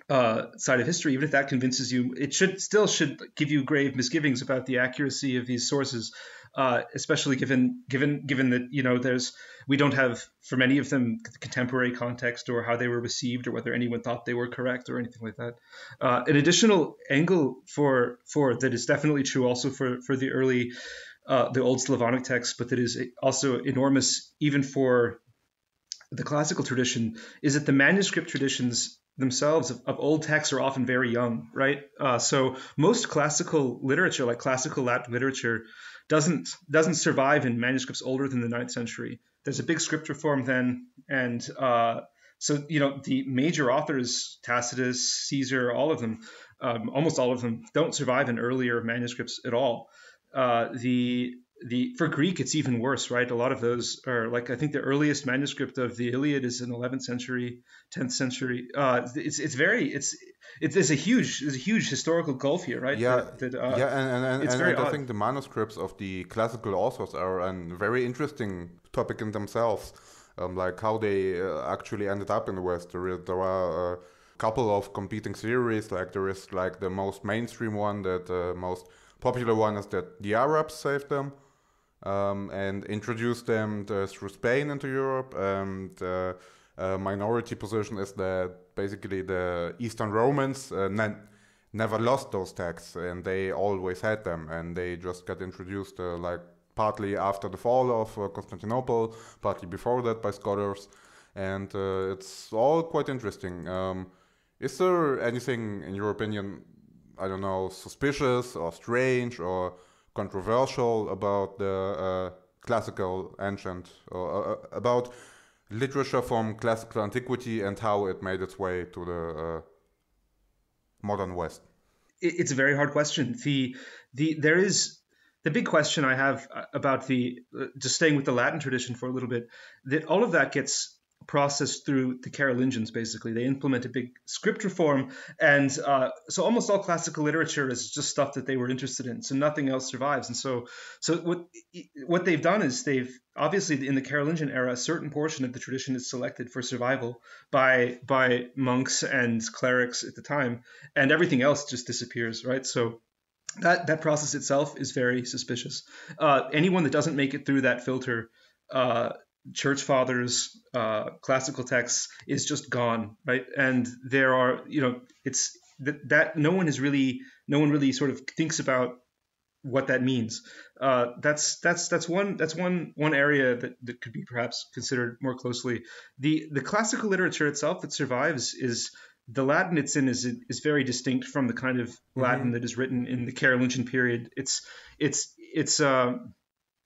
uh, side of history, even if that convinces you, it should still should give you grave misgivings about the accuracy of these sources uh, especially given given given that you know there's we don't have for many of them the contemporary context or how they were received or whether anyone thought they were correct or anything like that. Uh, an additional angle for for that is definitely true also for for the early uh, the old Slavonic texts, but that is also enormous even for the classical tradition is that the manuscript traditions themselves of, of, old texts are often very young, right? Uh, so most classical literature, like classical Latin literature, doesn't doesn't survive in manuscripts older than the ninth century. There's a big script reform then, and uh, so you know the major authors, Tacitus, Caesar, all of them, um, almost all of them, don't survive in earlier manuscripts at all. Uh, the the for Greek it's even worse, right? A lot of those are like I think the earliest manuscript of the Iliad is in 11th century, 10th century. Uh, it's it's very it's it's, there's a huge there's a huge historical gulf here, right? Yeah, that, that, uh, yeah, and and, and, and I think the manuscripts of the classical authors are a very interesting topic in themselves, um, like how they uh, actually ended up in the West. There, is, there are a couple of competing theories. Like there is like the most mainstream one, that uh, most popular one is that the Arabs saved them um, and introduced them to, through Spain into Europe. And uh, a minority position is that basically the Eastern Romans uh, ne- never lost those texts and they always had them and they just got introduced uh, like partly after the fall of uh, Constantinople, partly before that by scholars. And uh, it's all quite interesting. Um, is there anything, in your opinion, I don't know, suspicious or strange or controversial about the uh, classical ancient or uh, uh, about literature from classical antiquity and how it made its way to the modern West? It's a very hard question. The the there is the big question I have about the just staying with the Latin tradition for a little bit that all of that gets process through the Carolingians. Basically, they implement a big script reform, and uh, so almost all classical literature is just stuff that they were interested in. So nothing else survives. And so, so what what they've done is they've obviously in the Carolingian era, a certain portion of the tradition is selected for survival by by monks and clerics at the time, and everything else just disappears. Right. So that that process itself is very suspicious. Uh, anyone that doesn't make it through that filter, uh, church fathers, uh, classical texts, is just gone, right? And there are, you know, it's that, that no one is really, no one really sort of thinks about what that means. Uh, that's that's that's one that's one one area that, that could be perhaps considered more closely. The the classical literature itself that survives is the Latin it's in is is very distinct from the kind of Latin mm-hmm. that is written in the Carolingian period. It's it's it's uh,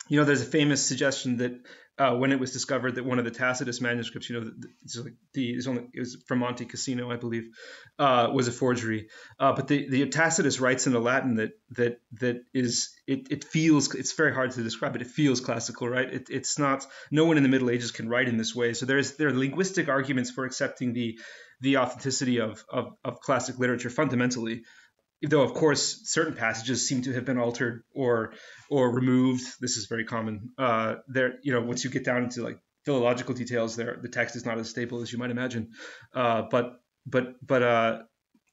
you know there's a famous suggestion that uh, when it was discovered that one of the Tacitus manuscripts, you know, like the it's only it was from Monte Cassino, I believe, uh, was a forgery. Uh, but the, the Tacitus writes in a Latin that that that is it, it feels it's very hard to describe, but it feels classical, right? It, it's not. No one in the Middle Ages can write in this way. So there's there are linguistic arguments for accepting the the authenticity of, of, of classic literature fundamentally though of course certain passages seem to have been altered or or removed. This is very common. Uh, there you know once you get down into like philological details there the text is not as stable as you might imagine. Uh, but but but uh,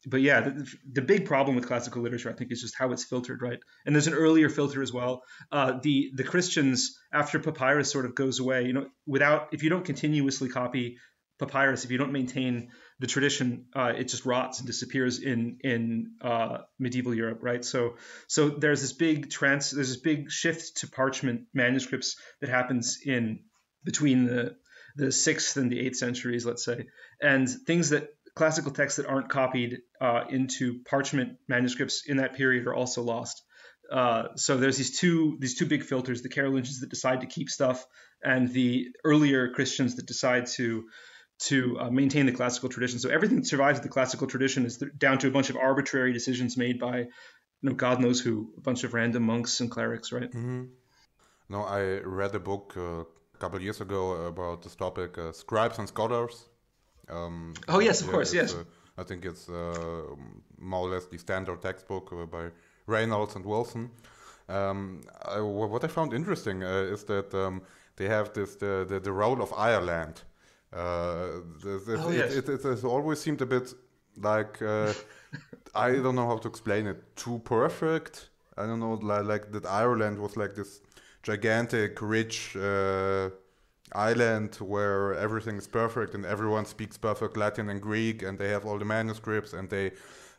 but yeah the, the, big problem with classical literature i think is just how it's filtered right? And there's an earlier filter as well. Uh, the the christians after papyrus sort of goes away you know without if you don't continuously copy papyrus if you don't maintain the tradition uh, it just rots and disappears in in uh, medieval Europe, right? So so there's this big trans there's this big shift to parchment manuscripts that happens in between the the sixth and the eighth centuries, let's say, and things that classical texts that aren't copied uh, into parchment manuscripts in that period are also lost. Uh, so there's these two these two big filters: the Carolingians that decide to keep stuff, and the earlier Christians that decide to to uh, maintain the classical tradition. So everything that survives the classical tradition is th- down to a bunch of arbitrary decisions made by, you know, God knows who, a bunch of random monks and clerics, right? Mm-hmm. No, I read a book uh, a couple years ago about this topic, uh, scribes and scholars. Um, oh yes, of yeah, course, yes. Uh, I think it's uh, more or less the standard textbook uh, by Reynolds and Wilson. Um, I, what I found interesting is that um, they have this the, the, the role of Ireland uh, oh, yes. it, it, it, always seemed a bit like uh, I don't know how to explain it. Too perfect. I don't know, like, like that Ireland was like this gigantic, rich uh, island where everything is perfect and everyone speaks perfect Latin and Greek and they have all the manuscripts and they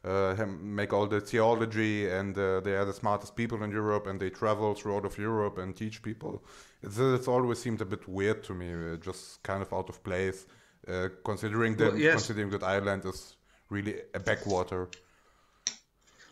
uh, make all the theology and uh, they are the smartest people in Europe and they travel throughout of Europe and teach people. It's, it's always seemed a bit weird to me, uh, just kind of out of place, uh, considering that well, yes. considering that Ireland is really a backwater.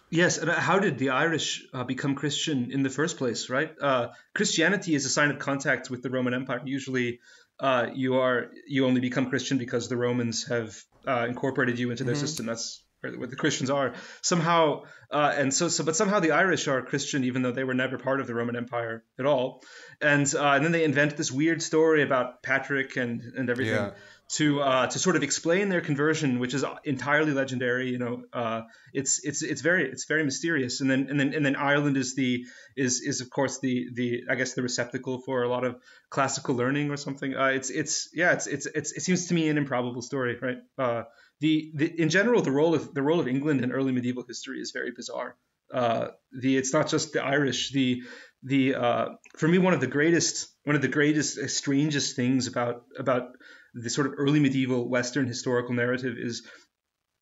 Yes, and uh, how did the Irish uh, become Christian in the first place? Right, uh, Christianity is a sign of contact with the Roman Empire. Usually, uh, you are you only become Christian because the Romans have uh, incorporated you into their mm-hmm. system. That's what the Christians are somehow, uh, and so so, but somehow the Irish are Christian even though they were never part of the Roman Empire at all, and uh, and then they invent this weird story about Patrick and and everything. Yeah. To uh, to sort of explain their conversion, which is entirely legendary, you know, uh, it's it's it's very it's very mysterious. And then and then and then Ireland is the is is of course the the I guess the receptacle for a lot of classical learning or something. Uh, it's it's yeah it's, it's it's it seems to me an improbable story, right? The, the in general the role of the role of England in early medieval history is very bizarre. Uh, the it's not just the Irish. The the uh, for me one of the greatest one of the greatest uh, strangest things about about the sort of early medieval Western historical narrative is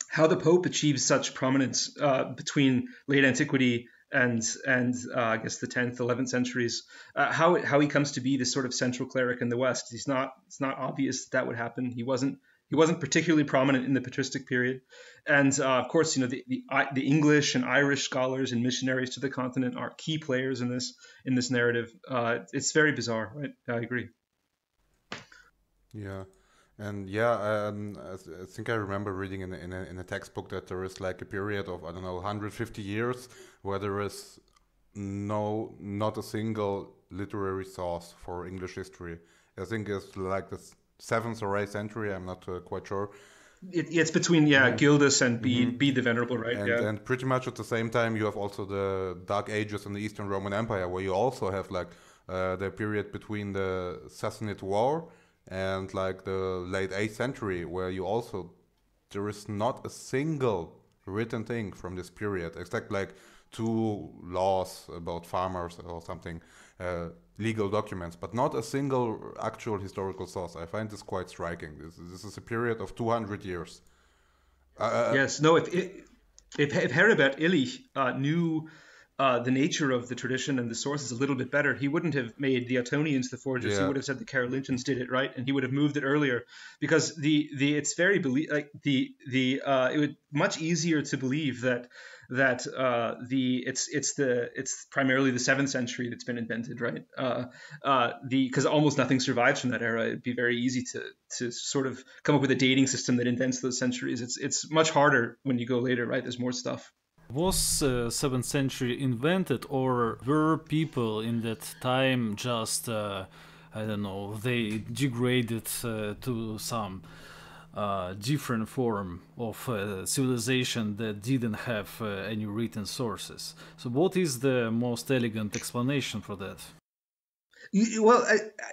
how the Pope achieves such prominence uh, between late antiquity and and uh, I guess the 10th, 11th centuries. Uh, how how he comes to be this sort of central cleric in the West. He's not. It's not obvious that, that would happen. He wasn't he wasn't particularly prominent in the patristic period, and uh, of course, you know the, the, the English and Irish scholars and missionaries to the continent are key players in this in this narrative. Uh, it's very bizarre, right? I agree. Yeah, and yeah, um, I think I remember reading in in, a, in a textbook that there is like a period of I don't know 150 years where there is no not a single literary source for English history. I think it's like this seventh or eighth century. I'm not uh, quite sure. It, it's between yeah, Gildas and Bede, mm-hmm. Bede the Venerable, right? And, yeah. and pretty much at the same time, you have also the Dark Ages in the Eastern Roman Empire, where you also have like uh, the period between the Sassanid War and like the late 8th century, where you also there is not a single written thing from this period, except like two laws about farmers or something, uh, legal documents, but not a single actual historical source. I find this quite striking. This, this is a period of 200 years. Uh, uh, yes, no, if, if, if Heribert Illig uh, knew uh, the nature of the tradition and the sources a little bit better, he wouldn't have made the Ottonians the forgers. Yeah. He would have said the Carolingians did it right, and he would have moved it earlier because the the it's very belie- like the the uh, it would much easier to believe that that uh, the it's it's the it's primarily the seventh century that's been invented, right? Uh, uh, the because almost nothing survives from that era. It'd be very easy to to sort of come up with a dating system that invents those centuries. It's it's much harder when you go later, right? There's more stuff. Was uh, 7th century invented, or were people in that time just, uh, I don't know, they degraded uh, to some uh, different form of uh, civilization that didn't have uh, any written sources? So, what is the most elegant explanation for that? Well,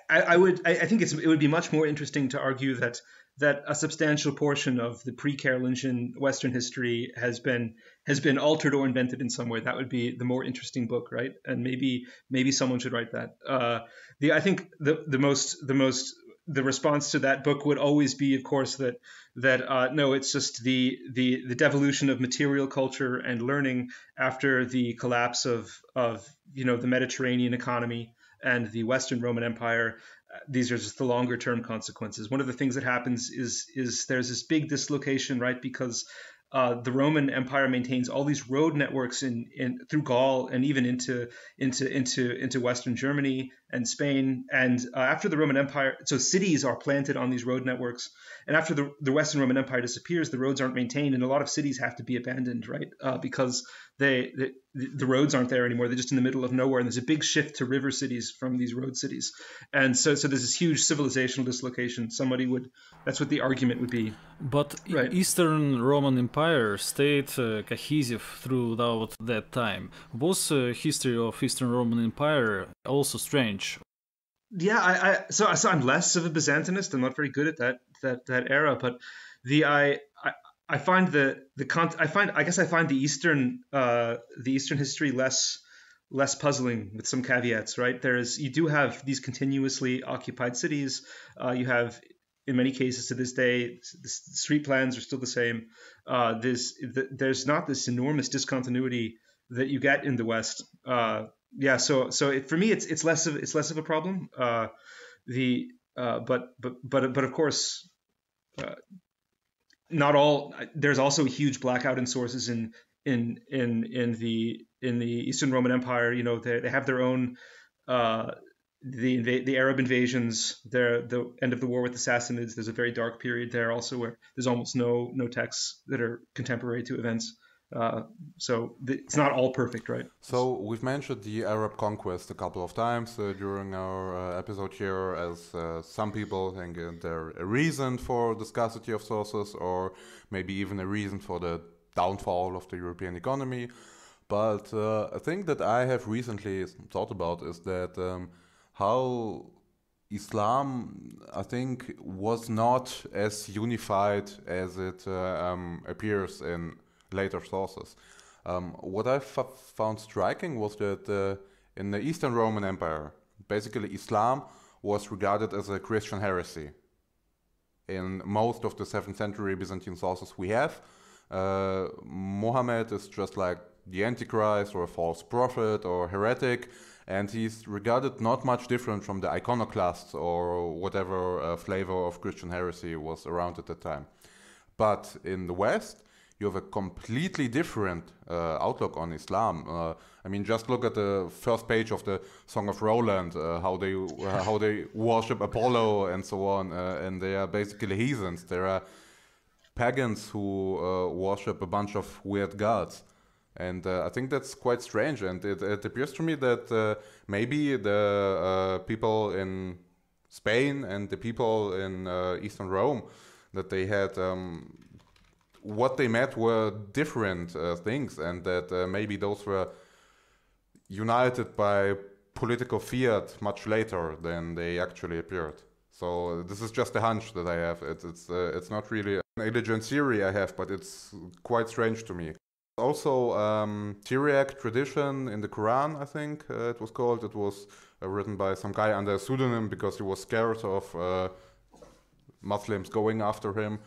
I, I, would, I, I think it would be much more interesting to argue that that a substantial portion of the pre-Carolingian Western history has been has been altered or invented in some way. That would be the more interesting book, right? And maybe maybe someone should write that. Uh, the I think the the most the most the response to that book would always be, of course, that that uh, no, it's just the the the devolution of material culture and learning after the collapse of of you know the Mediterranean economy and the Western Roman Empire these are just the longer term consequences. One of the things that happens is is there's this big dislocation, right? Because uh, the Roman Empire maintains all these road networks in, in through Gaul and even into into into into Western Germany and Spain. And uh, after the Roman Empire, so cities are planted on these road networks. And after the, the Western Roman Empire disappears, the roads aren't maintained, and a lot of cities have to be abandoned, right? Uh, because they, they the roads aren't there anymore. They're just in the middle of nowhere, and there's a big shift to river cities from these road cities. And so, so there's this huge civilizational dislocation. Somebody would, that's what the argument would be. But right. Eastern Roman Empire stayed uh, cohesive throughout that time. Was uh, history of Eastern Roman Empire also strange? Yeah, I, I so, so I'm less of a Byzantinist. I'm not very good at that that that era, but the I, I I find the the con- I find I guess I find the Eastern uh, the Eastern history less less puzzling with some caveats. Right, there's you do have these continuously occupied cities. Uh, you have in many cases to this day the street plans are still the same. Uh, this the, there's not this enormous discontinuity that you get in the West. Uh, yeah, so so it, for me it's it's less of it's less of a problem. Uh, the uh, but but but but of course not all. There's also a huge blackout in sources in in in in the in the Eastern Roman Empire. You know, they they have their own. Uh, the the Arab invasions, the the end of the war with the Sassanids. There's a very dark period there also where there's almost no no texts that are contemporary to events. Uh, so it's not all perfect, right? So we've mentioned the Arab conquest a couple of times uh, during our uh, episode here, as uh, some people think they're a reason for the scarcity of sources, or maybe even a reason for the downfall of the European economy. But uh, a thing that I have recently thought about is that um, how Islam, I think, was not as unified as it um, appears in later sources. Um, what I found striking was that uh, in the Eastern Roman Empire, basically Islam was regarded as a Christian heresy. In most of the 7th century Byzantine sources we have, uh, Muhammad is just like the Antichrist or a false prophet or heretic, and he's regarded not much different from the iconoclasts or whatever uh, flavor of Christian heresy was around at the time. But in the West, you have a completely different uh, outlook on Islam. Uh, I mean, just look at the first page of the Song of Roland, uh, how they uh, how they worship Apollo and so on, uh, and they are basically heathens. There are pagans who uh, worship a bunch of weird gods. And I think that's quite strange. And it, it appears to me that maybe the people in Spain and the people in Eastern Rome, that they had um, what they met were different uh, things, and that uh, maybe those were united by political fiat much later than they actually appeared. So this is just a hunch that I have. It's it's uh, it's not really an elegant theory I have, but it's quite strange to me. Also, um, tradition in the Quran, I think uh, it was called. It was uh, written by some guy under a pseudonym because he was scared of uh, Muslims going after him, uh,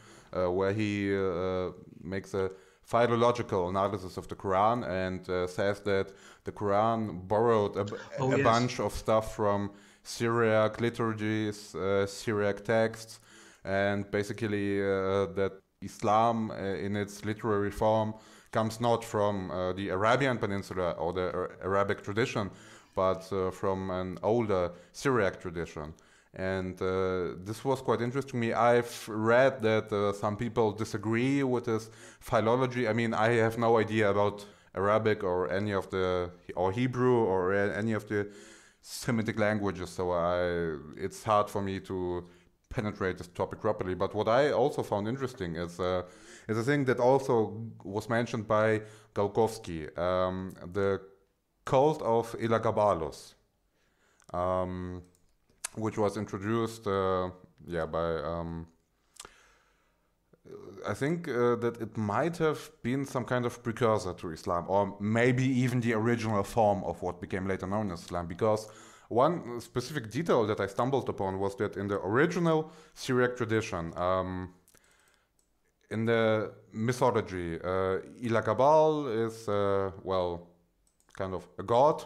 where he uh, makes a philological analysis of the Quran and uh, says that the Quran borrowed a, Oh, a yes. bunch of stuff from Syriac liturgies, uh, Syriac texts, and basically uh, that Islam uh, in its literary form comes not from uh, the Arabian Peninsula or the Ar- Arabic tradition, but uh, from an older Syriac tradition. And uh, this was quite interesting to me. I've read that uh, some people disagree with this philology. I mean, I have no idea about Arabic or any of the or Hebrew or any of the Semitic languages, so I it's hard for me to penetrate this topic properly. But what I also found interesting is uh, is a thing that also was mentioned by Galkovsky, um, the cult of Elagabalus, um, which was introduced, uh, yeah, by. Um, I think uh, that it might have been some kind of precursor to Islam, or maybe even the original form of what became later known as Islam. Because one specific detail that I stumbled upon was that in the original Syriac tradition, um, in the mythology, uh, Elagabal is, uh, well, kind of a god,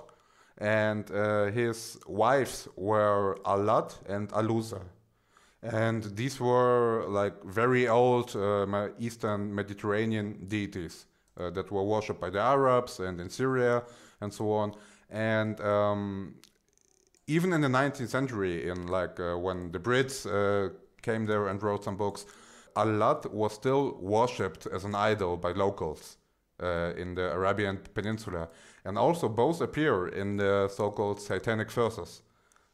and uh, his wives were Allat and Al-Uzza. And these were like very old uh, Eastern Mediterranean deities uh, that were worshipped by the Arabs and in Syria and so on. And um, even in the 19th century, in like uh, when the Brits uh, came there and wrote some books, Allat was still worshipped as an idol by locals uh, in the Arabian Peninsula. And also both appear in the so-called Satanic verses.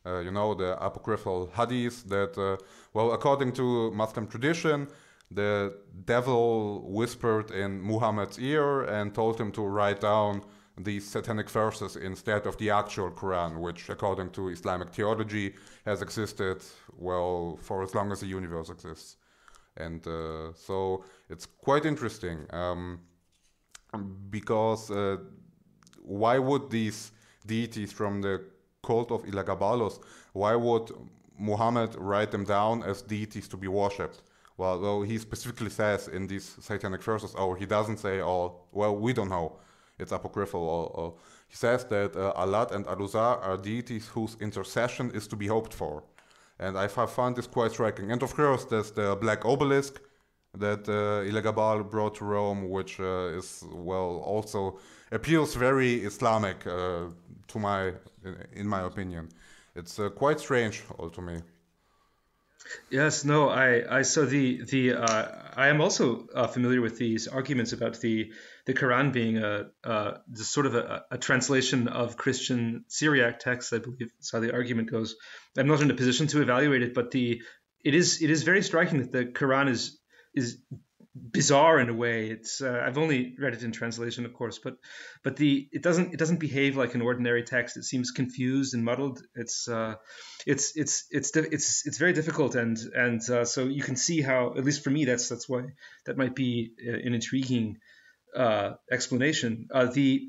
Uh, you know, the apocryphal hadiths that, uh, well, according to Muslim tradition, the devil whispered in Muhammad's ear and told him to write down these satanic verses instead of the actual Quran, which, according to Islamic theology, has existed, well, for as long as the universe exists. And uh, so it's quite interesting um, because uh, why would these deities from the cult of Elagabalus, why would Muhammad write them down as deities to be worshipped? Well, though he specifically says in these satanic verses, or he doesn't say, oh, well, we don't know. It's apocryphal. Or, or he says that uh, Allat and Al-Uzza are deities whose intercession is to be hoped for. And I found this quite striking. And of course, there's the black obelisk that uh, Elagabal brought to Rome, which uh, is, well, also appeals very Islamic uh, to my, in my opinion. It's uh, quite strange, all to me. Yes, no, I, I so the the uh, I am also uh, familiar with these arguments about the the Quran being a just sort of a, a translation of Christian Syriac texts. I believe that's how the argument goes. I'm not in a position to evaluate it, but the it is it is very striking that the Quran is is bizarre in a way. It's uh, I've only read it in translation, of course, but but the it doesn't it doesn't behave like an ordinary text. It seems confused and muddled. It's uh, it's it's it's it's it's very difficult, and and uh, so you can see how at least for me that's that's why that might be uh, an intriguing uh, explanation. Uh, the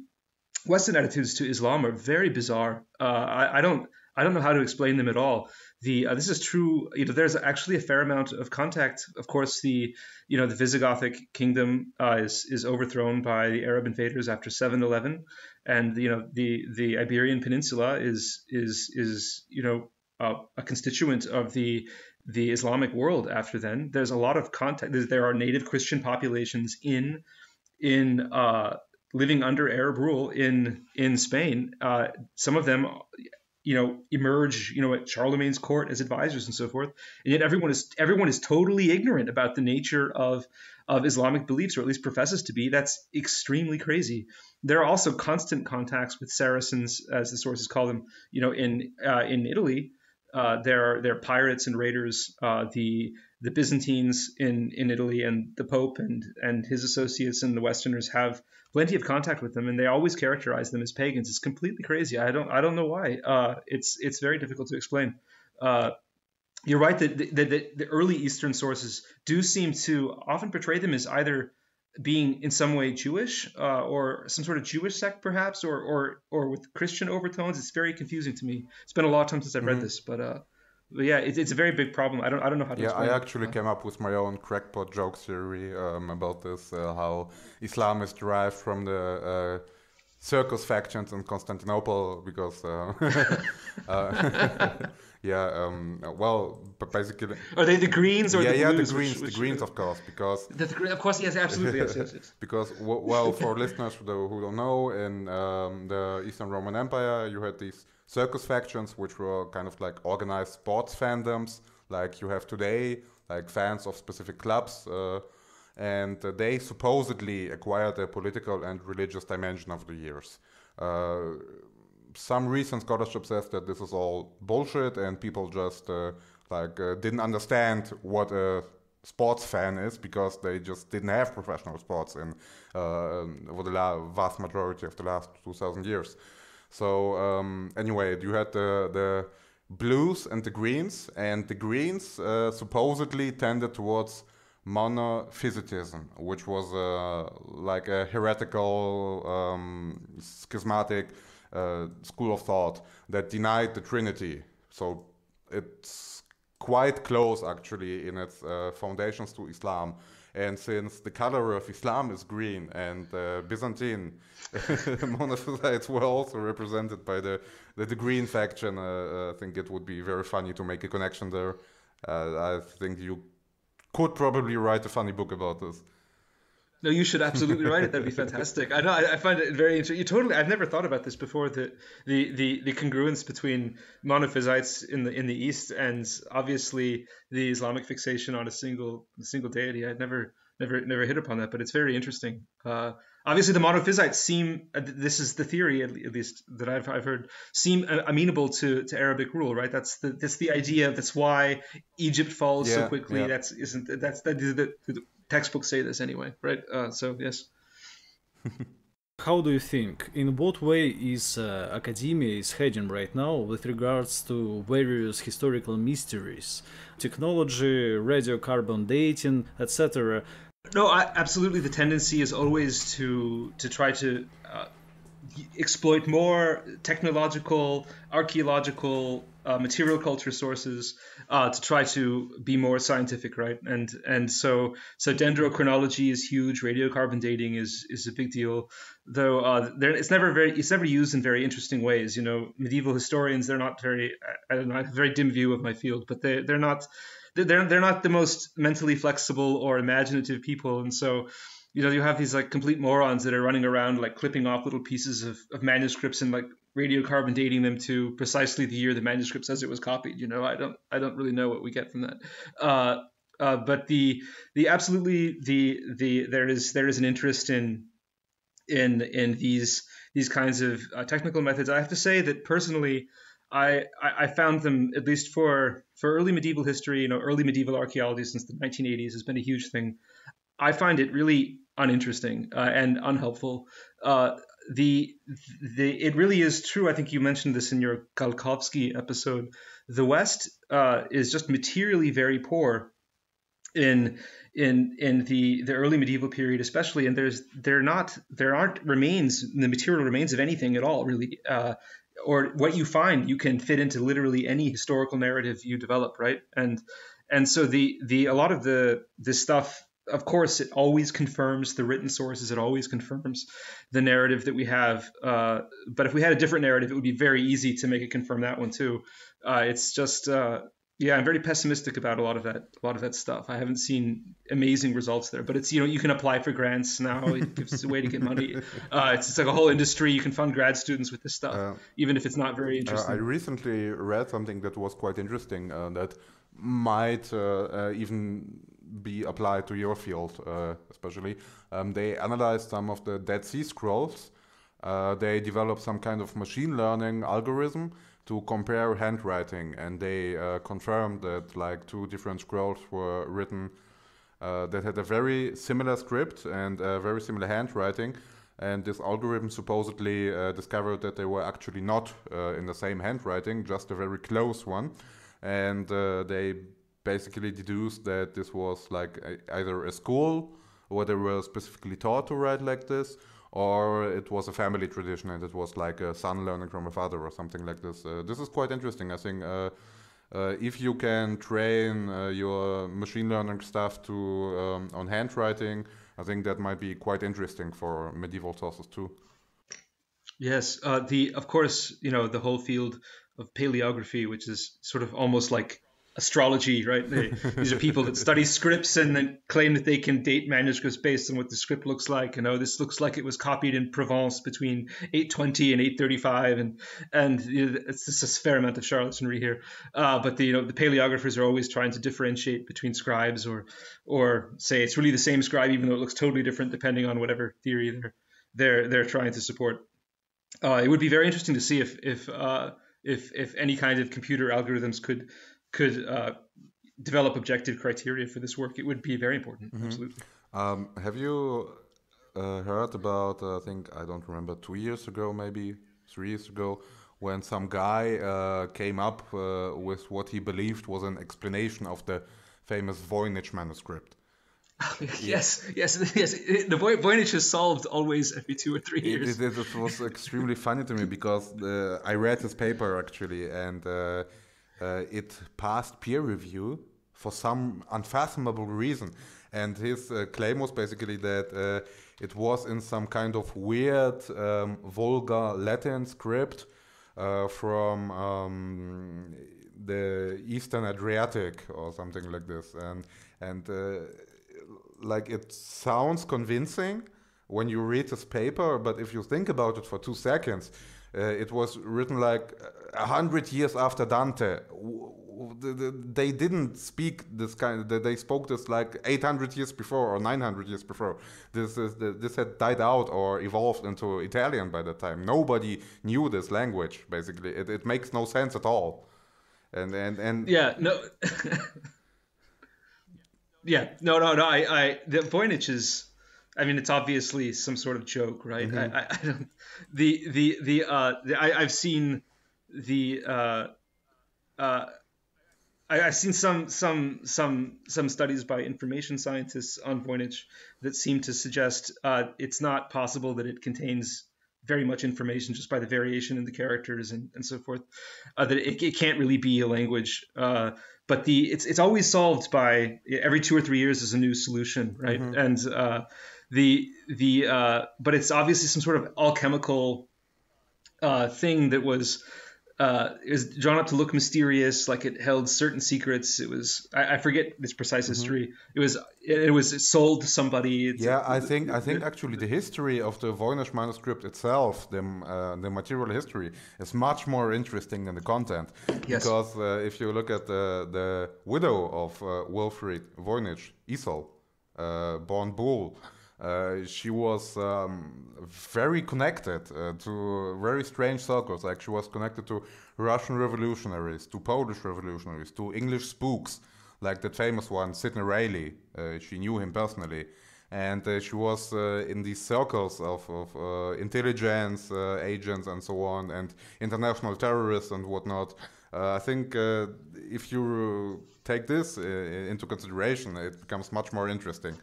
Western attitudes to Islam are very bizarre. I, I don't I don't know how to explain them at all. The uh, this is true. You know, there's actually a fair amount of contact. Of course, the you know the Visigothic kingdom uh, is is overthrown by the Arab invaders after 711, and you know the the Iberian Peninsula is is is you know uh, a constituent of the the Islamic world after then. There's a lot of contact. There- are native Christian populations in in uh, living under Arab rule in in Spain. Uh, some of them, you know, emerge, you know, at Charlemagne's court as advisors and so forth. And yet everyone is everyone is totally ignorant about the nature of of Islamic beliefs, or at least professes to be. That's extremely crazy. There are also constant contacts with Saracens, as the sources call them, you know, in uh, in Italy. Uh, there are there are pirates and raiders. Uh, the the Byzantines in, in Italy and the Pope and and his associates and the Westerners have plenty of contact with them, and they always characterize them as pagans. It's completely crazy. I don't I don't know why. Uh, it's it's very difficult to explain. Uh, you're right that the, the, the, early Eastern sources do seem to often portray them as either being in some way Jewish uh, or some sort of Jewish sect, perhaps, or, or or with Christian overtones. It's very confusing to me. It's been a long time since I've read mm-hmm. this, but uh, but yeah, it's, it's a very big problem. I don't I don't know how to. Yeah, I actually it. came up with my own crackpot joke theory um, about this. Uh, how Islam is derived from the uh, circus factions in Constantinople because. Uh, uh, yeah, um, well, but basically. Are they the greens or yeah, the yeah, blues? the greens, which, the greens, of course, because. The, the, of course, yes, absolutely, yes, yes, yes. because well, for listeners who don't know, in um, the Eastern Roman Empire, you had these circus factions, which were kind of like organized sports fandoms, like you have today, like fans of specific clubs. Uh, and uh, they supposedly acquired a political and religious dimension of the years. Uh, some recent scholarship says that this is all bullshit and people just uh, like uh, didn't understand what a sports fan is because they just didn't have professional sports in uh, over the vast majority of the last 2000 years. So um, anyway, you had the the blues and the greens, and the greens uh, supposedly tended towards monophysitism, which was uh, like a heretical, um, schismatic uh, school of thought that denied the Trinity. So it's quite close, actually, in its uh, foundations to Islam. And since the color of Islam is green and uh, Byzantine monophysites were also represented by the, the, the green faction, uh, uh, I think it would be very funny to make a connection there. Uh, I think you could probably write a funny book about this. No, you should absolutely write it. That'd be fantastic. I know. I, I, find it very interesting. You totally. I've never thought about this before. The, the the the congruence between monophysites in the in the East and obviously the Islamic fixation on a single single deity. I'd never never never hit upon that, but it's very interesting. Uh, obviously, the monophysites seem. Uh, this is the theory, at least that I've I've heard, seem amenable to to Arabic rule. Right. That's the that's the idea. That's why Egypt falls yeah, so quickly. Yeah. That's isn't that's that the, the, textbooks say this anyway, right? Uh, so yes. How do you think? In what way is uh, academia is heading right now with regards to various historical mysteries, technology, radiocarbon dating, etc.? No, I, absolutely. The tendency is always to to try to uh, exploit more technological, archaeological, uh, material culture sources uh, to try to be more scientific, right? And and so so dendrochronology is huge. Radiocarbon dating is is a big deal, though. Uh, it's never very it's never used in very interesting ways. You know, medieval historians they're not very I don't know I have a very dim view of my field, but they they're not they're they're not the most mentally flexible or imaginative people, and so you know you have these like complete morons that are running around like clipping off little pieces of, of manuscripts and like radiocarbon dating them to precisely the year the manuscript says it was copied you know? I don't i don't really know what we get from that. Uh, uh, but the the absolutely the the there is there is an interest in in in these these kinds of uh, technical methods. I have to say that personally I, I found them at least for for early medieval history, you know, early medieval archaeology since the 1980s has been a huge thing. I find it really uninteresting uh, and unhelpful. Uh, the the it really is true. I think you mentioned this in your Galkovsky episode. The West uh, is just materially very poor in in in the the early medieval period, especially. And there's there not there aren't remains the material remains of anything at all really. Uh, or what you find you can fit into literally any historical narrative you develop, right? And and so the the a lot of the this stuff of course, it always confirms the written sources. It always confirms the narrative that we have. Uh, but if we had a different narrative, it would be very easy to make it confirm that one too. Uh, it's just, uh, yeah, I'm very pessimistic about a lot of that. A lot of that stuff. I haven't seen amazing results there. But it's you know you can apply for grants now. It gives a way to get money. Uh, it's, it's, like a whole industry. You can fund grad students with this stuff, uh, even if it's not very uh, interesting. I recently read something that was quite interesting that might even be applied to your field, uh, especially. Um, they analyzed some of the Dead Sea Scrolls. Uh, they developed some kind of machine learning algorithm to compare handwriting, and they uh, confirmed that like two different scrolls were written uh, that had a very similar script and a very similar handwriting. And this algorithm supposedly uh, discovered that they were actually not uh, in the same handwriting, just a very close one. And they basically deduced that this was like a, either a school where they were specifically taught to write like this, or it was a family tradition and it was like a son learning from a father or something like this. Uh, this is quite interesting. I think uh, uh, if you can train uh, your machine learning stuff to um, on handwriting, I think that might be quite interesting for medieval sources too. Yes, uh, the of course you know the whole field of paleography, which is sort of almost like astrology, right? They, these are people that study scripts and then claim that they can date manuscripts based on what the script looks like. You know, this looks like it was copied in Provence between 820 and 835, and and you know, it's just a fair amount of charlatanry here. Uh, but the you know the paleographers are always trying to differentiate between scribes, or or say it's really the same scribe even though it looks totally different depending on whatever theory they're they're they're trying to support. Uh, it would be very interesting to see if if uh, if if any kind of computer algorithms could could uh, develop objective criteria for this work, it would be very important. Mm-hmm. Absolutely. Um, have you uh, heard about? Uh, I think I don't remember two years ago, maybe three years ago, when some guy uh, came up uh, with what he believed was an explanation of the famous Voynich manuscript. yes, yes, yes. The Voynich is solved always every two or three years. It, it, it was extremely funny to me because uh, I read his paper actually, and uh, it passed peer review for some unfathomable reason. And his uh, claim was basically that uh, it was in some kind of weird, um, vulgar Latin script uh, from um, the Eastern Adriatic or something like this. And, and uh, like it sounds convincing when you read this paper, but if you think about it for two seconds, uh, Uh, it was written like a hundred years after Dante. They didn't speak this kind. They spoke this like 800 years before or 900 years before. This is this had died out or evolved into Italian by that time. Nobody knew this language. Basically, it, it makes no sense at all. And and and yeah, no. yeah, no, no, no. I, I the Voynich is I mean, it's obviously some sort of joke, right? Mm-hmm. I, I, don't. The the the uh, the, I, have seen the uh, uh, I, have seen some some some some studies by information scientists on Voynich that seem to suggest uh, it's not possible that it contains very much information just by the variation in the characters and, and so forth. Uh, that it, it, can't really be a language. Uh, but the it's it's always solved by every two or three years is a new solution, right? Mm-hmm. And uh, the the uh, but it's obviously some sort of alchemical uh, thing that was uh, is drawn up to look mysterious, like it held certain secrets. It was I, I forget its precise mm-hmm. history. It was it, it, was sold to somebody. It's, yeah, I think I think actually the history of the Voynich manuscript itself, the uh, the material history, is much more interesting than the content. Yes. Because uh, if you look at the the widow of uh, Wilfrid Voynich, Ethel, uh, born Boole. Uh, she was um, very connected uh, to very strange circles. Like she was connected to Russian revolutionaries, to Polish revolutionaries, to English spooks, like the famous one, Sidney Reilly. Uh, she knew him personally. And uh, she was uh, in these circles of, of intelligence agents and so on, and international terrorists and whatnot. I think if you take this into consideration, it becomes much more interesting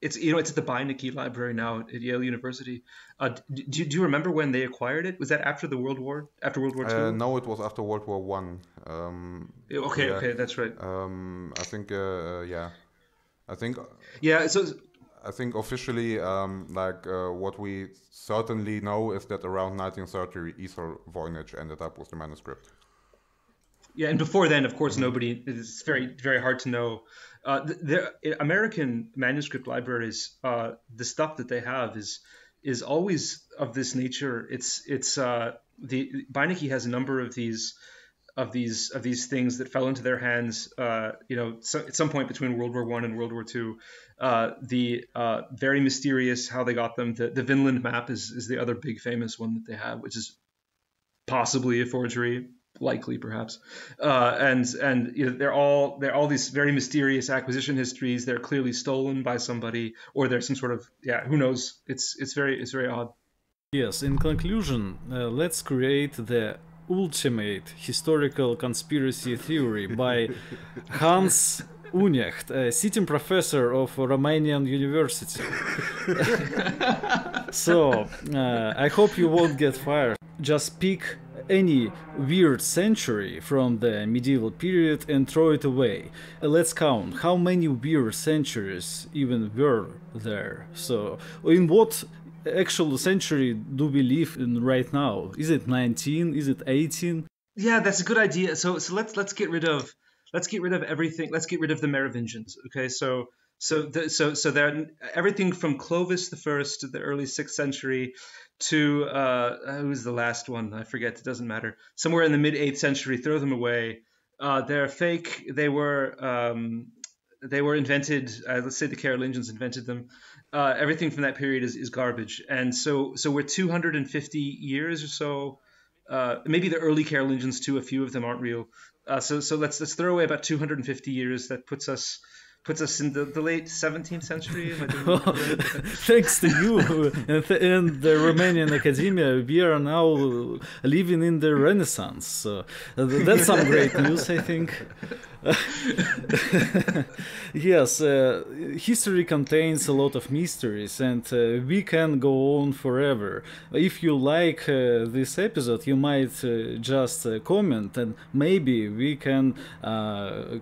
it's you know it's at the Beinecke Library now at Yale University. Uh, do, do you remember when they acquired it? Was that after the World War? After World War Two? Uh, no, it was after World War One. Um, okay, yeah. okay, that's right. Um, I think, uh, uh yeah, I think. Yeah, so. I think officially, um, like uh, what we certainly know is that around 1930, Ethel Voynich ended up with the manuscript. Yeah, and before then, of course, nobody. It's very, very hard to know uh, the, the, American manuscript libraries, uh, the stuff that they have is is always of this nature. It's it's uh, the Beinecke has a number of these of these of these things that fell into their hands. Uh, you know, so, at some point between World War One and World War Two. Uh, the uh, very mysterious how they got them. The, the Vinland map is is the other big famous one that they have, which is possibly a forgery. Likely perhaps uh, and and you know, they're all they're all these very mysterious acquisition histories they're clearly stolen by somebody or there's some sort of yeah who knows it's it's very it's very odd yes in conclusion uh, let's create the ultimate historical conspiracy theory by hans Unecht, a sitting professor of Romanian University. so, uh, I hope you won't get fired. Just pick any weird century from the medieval period and throw it away. Let's count how many weird centuries even were there. So, in what actual century do we live in right now? Is it 19? Is it 18? Yeah, that's a good idea. So, so let's let's get rid of let's get rid of everything. Let's get rid of the Merovingians. Okay, so so the, so so there everything from Clovis the First to the early sixth century to uh, who's the last one? I forget. It doesn't matter. Somewhere in the mid eighth century, throw them away. Uh, they're fake. They were um, they were invented. Uh, let's say the Carolingians invented them. Uh, everything from that period is, is garbage. And so so we're 250 years or so. Uh, maybe the early Carolingians too. A few of them aren't real. Uh, so so let's let's throw away about 250 years. That puts us puts us in the, the late 17th century. Thanks to you and, th- and, the Romanian academia, we are now living in the Renaissance. So uh, that's some great news, I think. yes, uh, history contains a lot of mysteries, and uh, we can go on forever. If you like uh, this episode, you might uh, just uh, comment, and maybe we can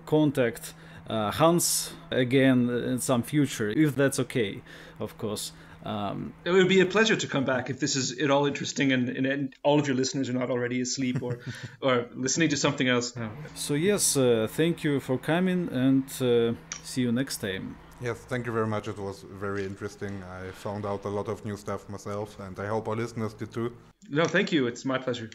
contact Hans again in some future, if that's okay, of course. Um, it would be a pleasure to come back if this is at all interesting and, and, and all of your listeners are not already asleep or, or listening to something else now. So, yes, uh, thank you for coming and uh, see you next time. Yes, thank you very much. It was very interesting. I found out a lot of new stuff myself, and I hope our listeners did too. No, thank you. It's my pleasure.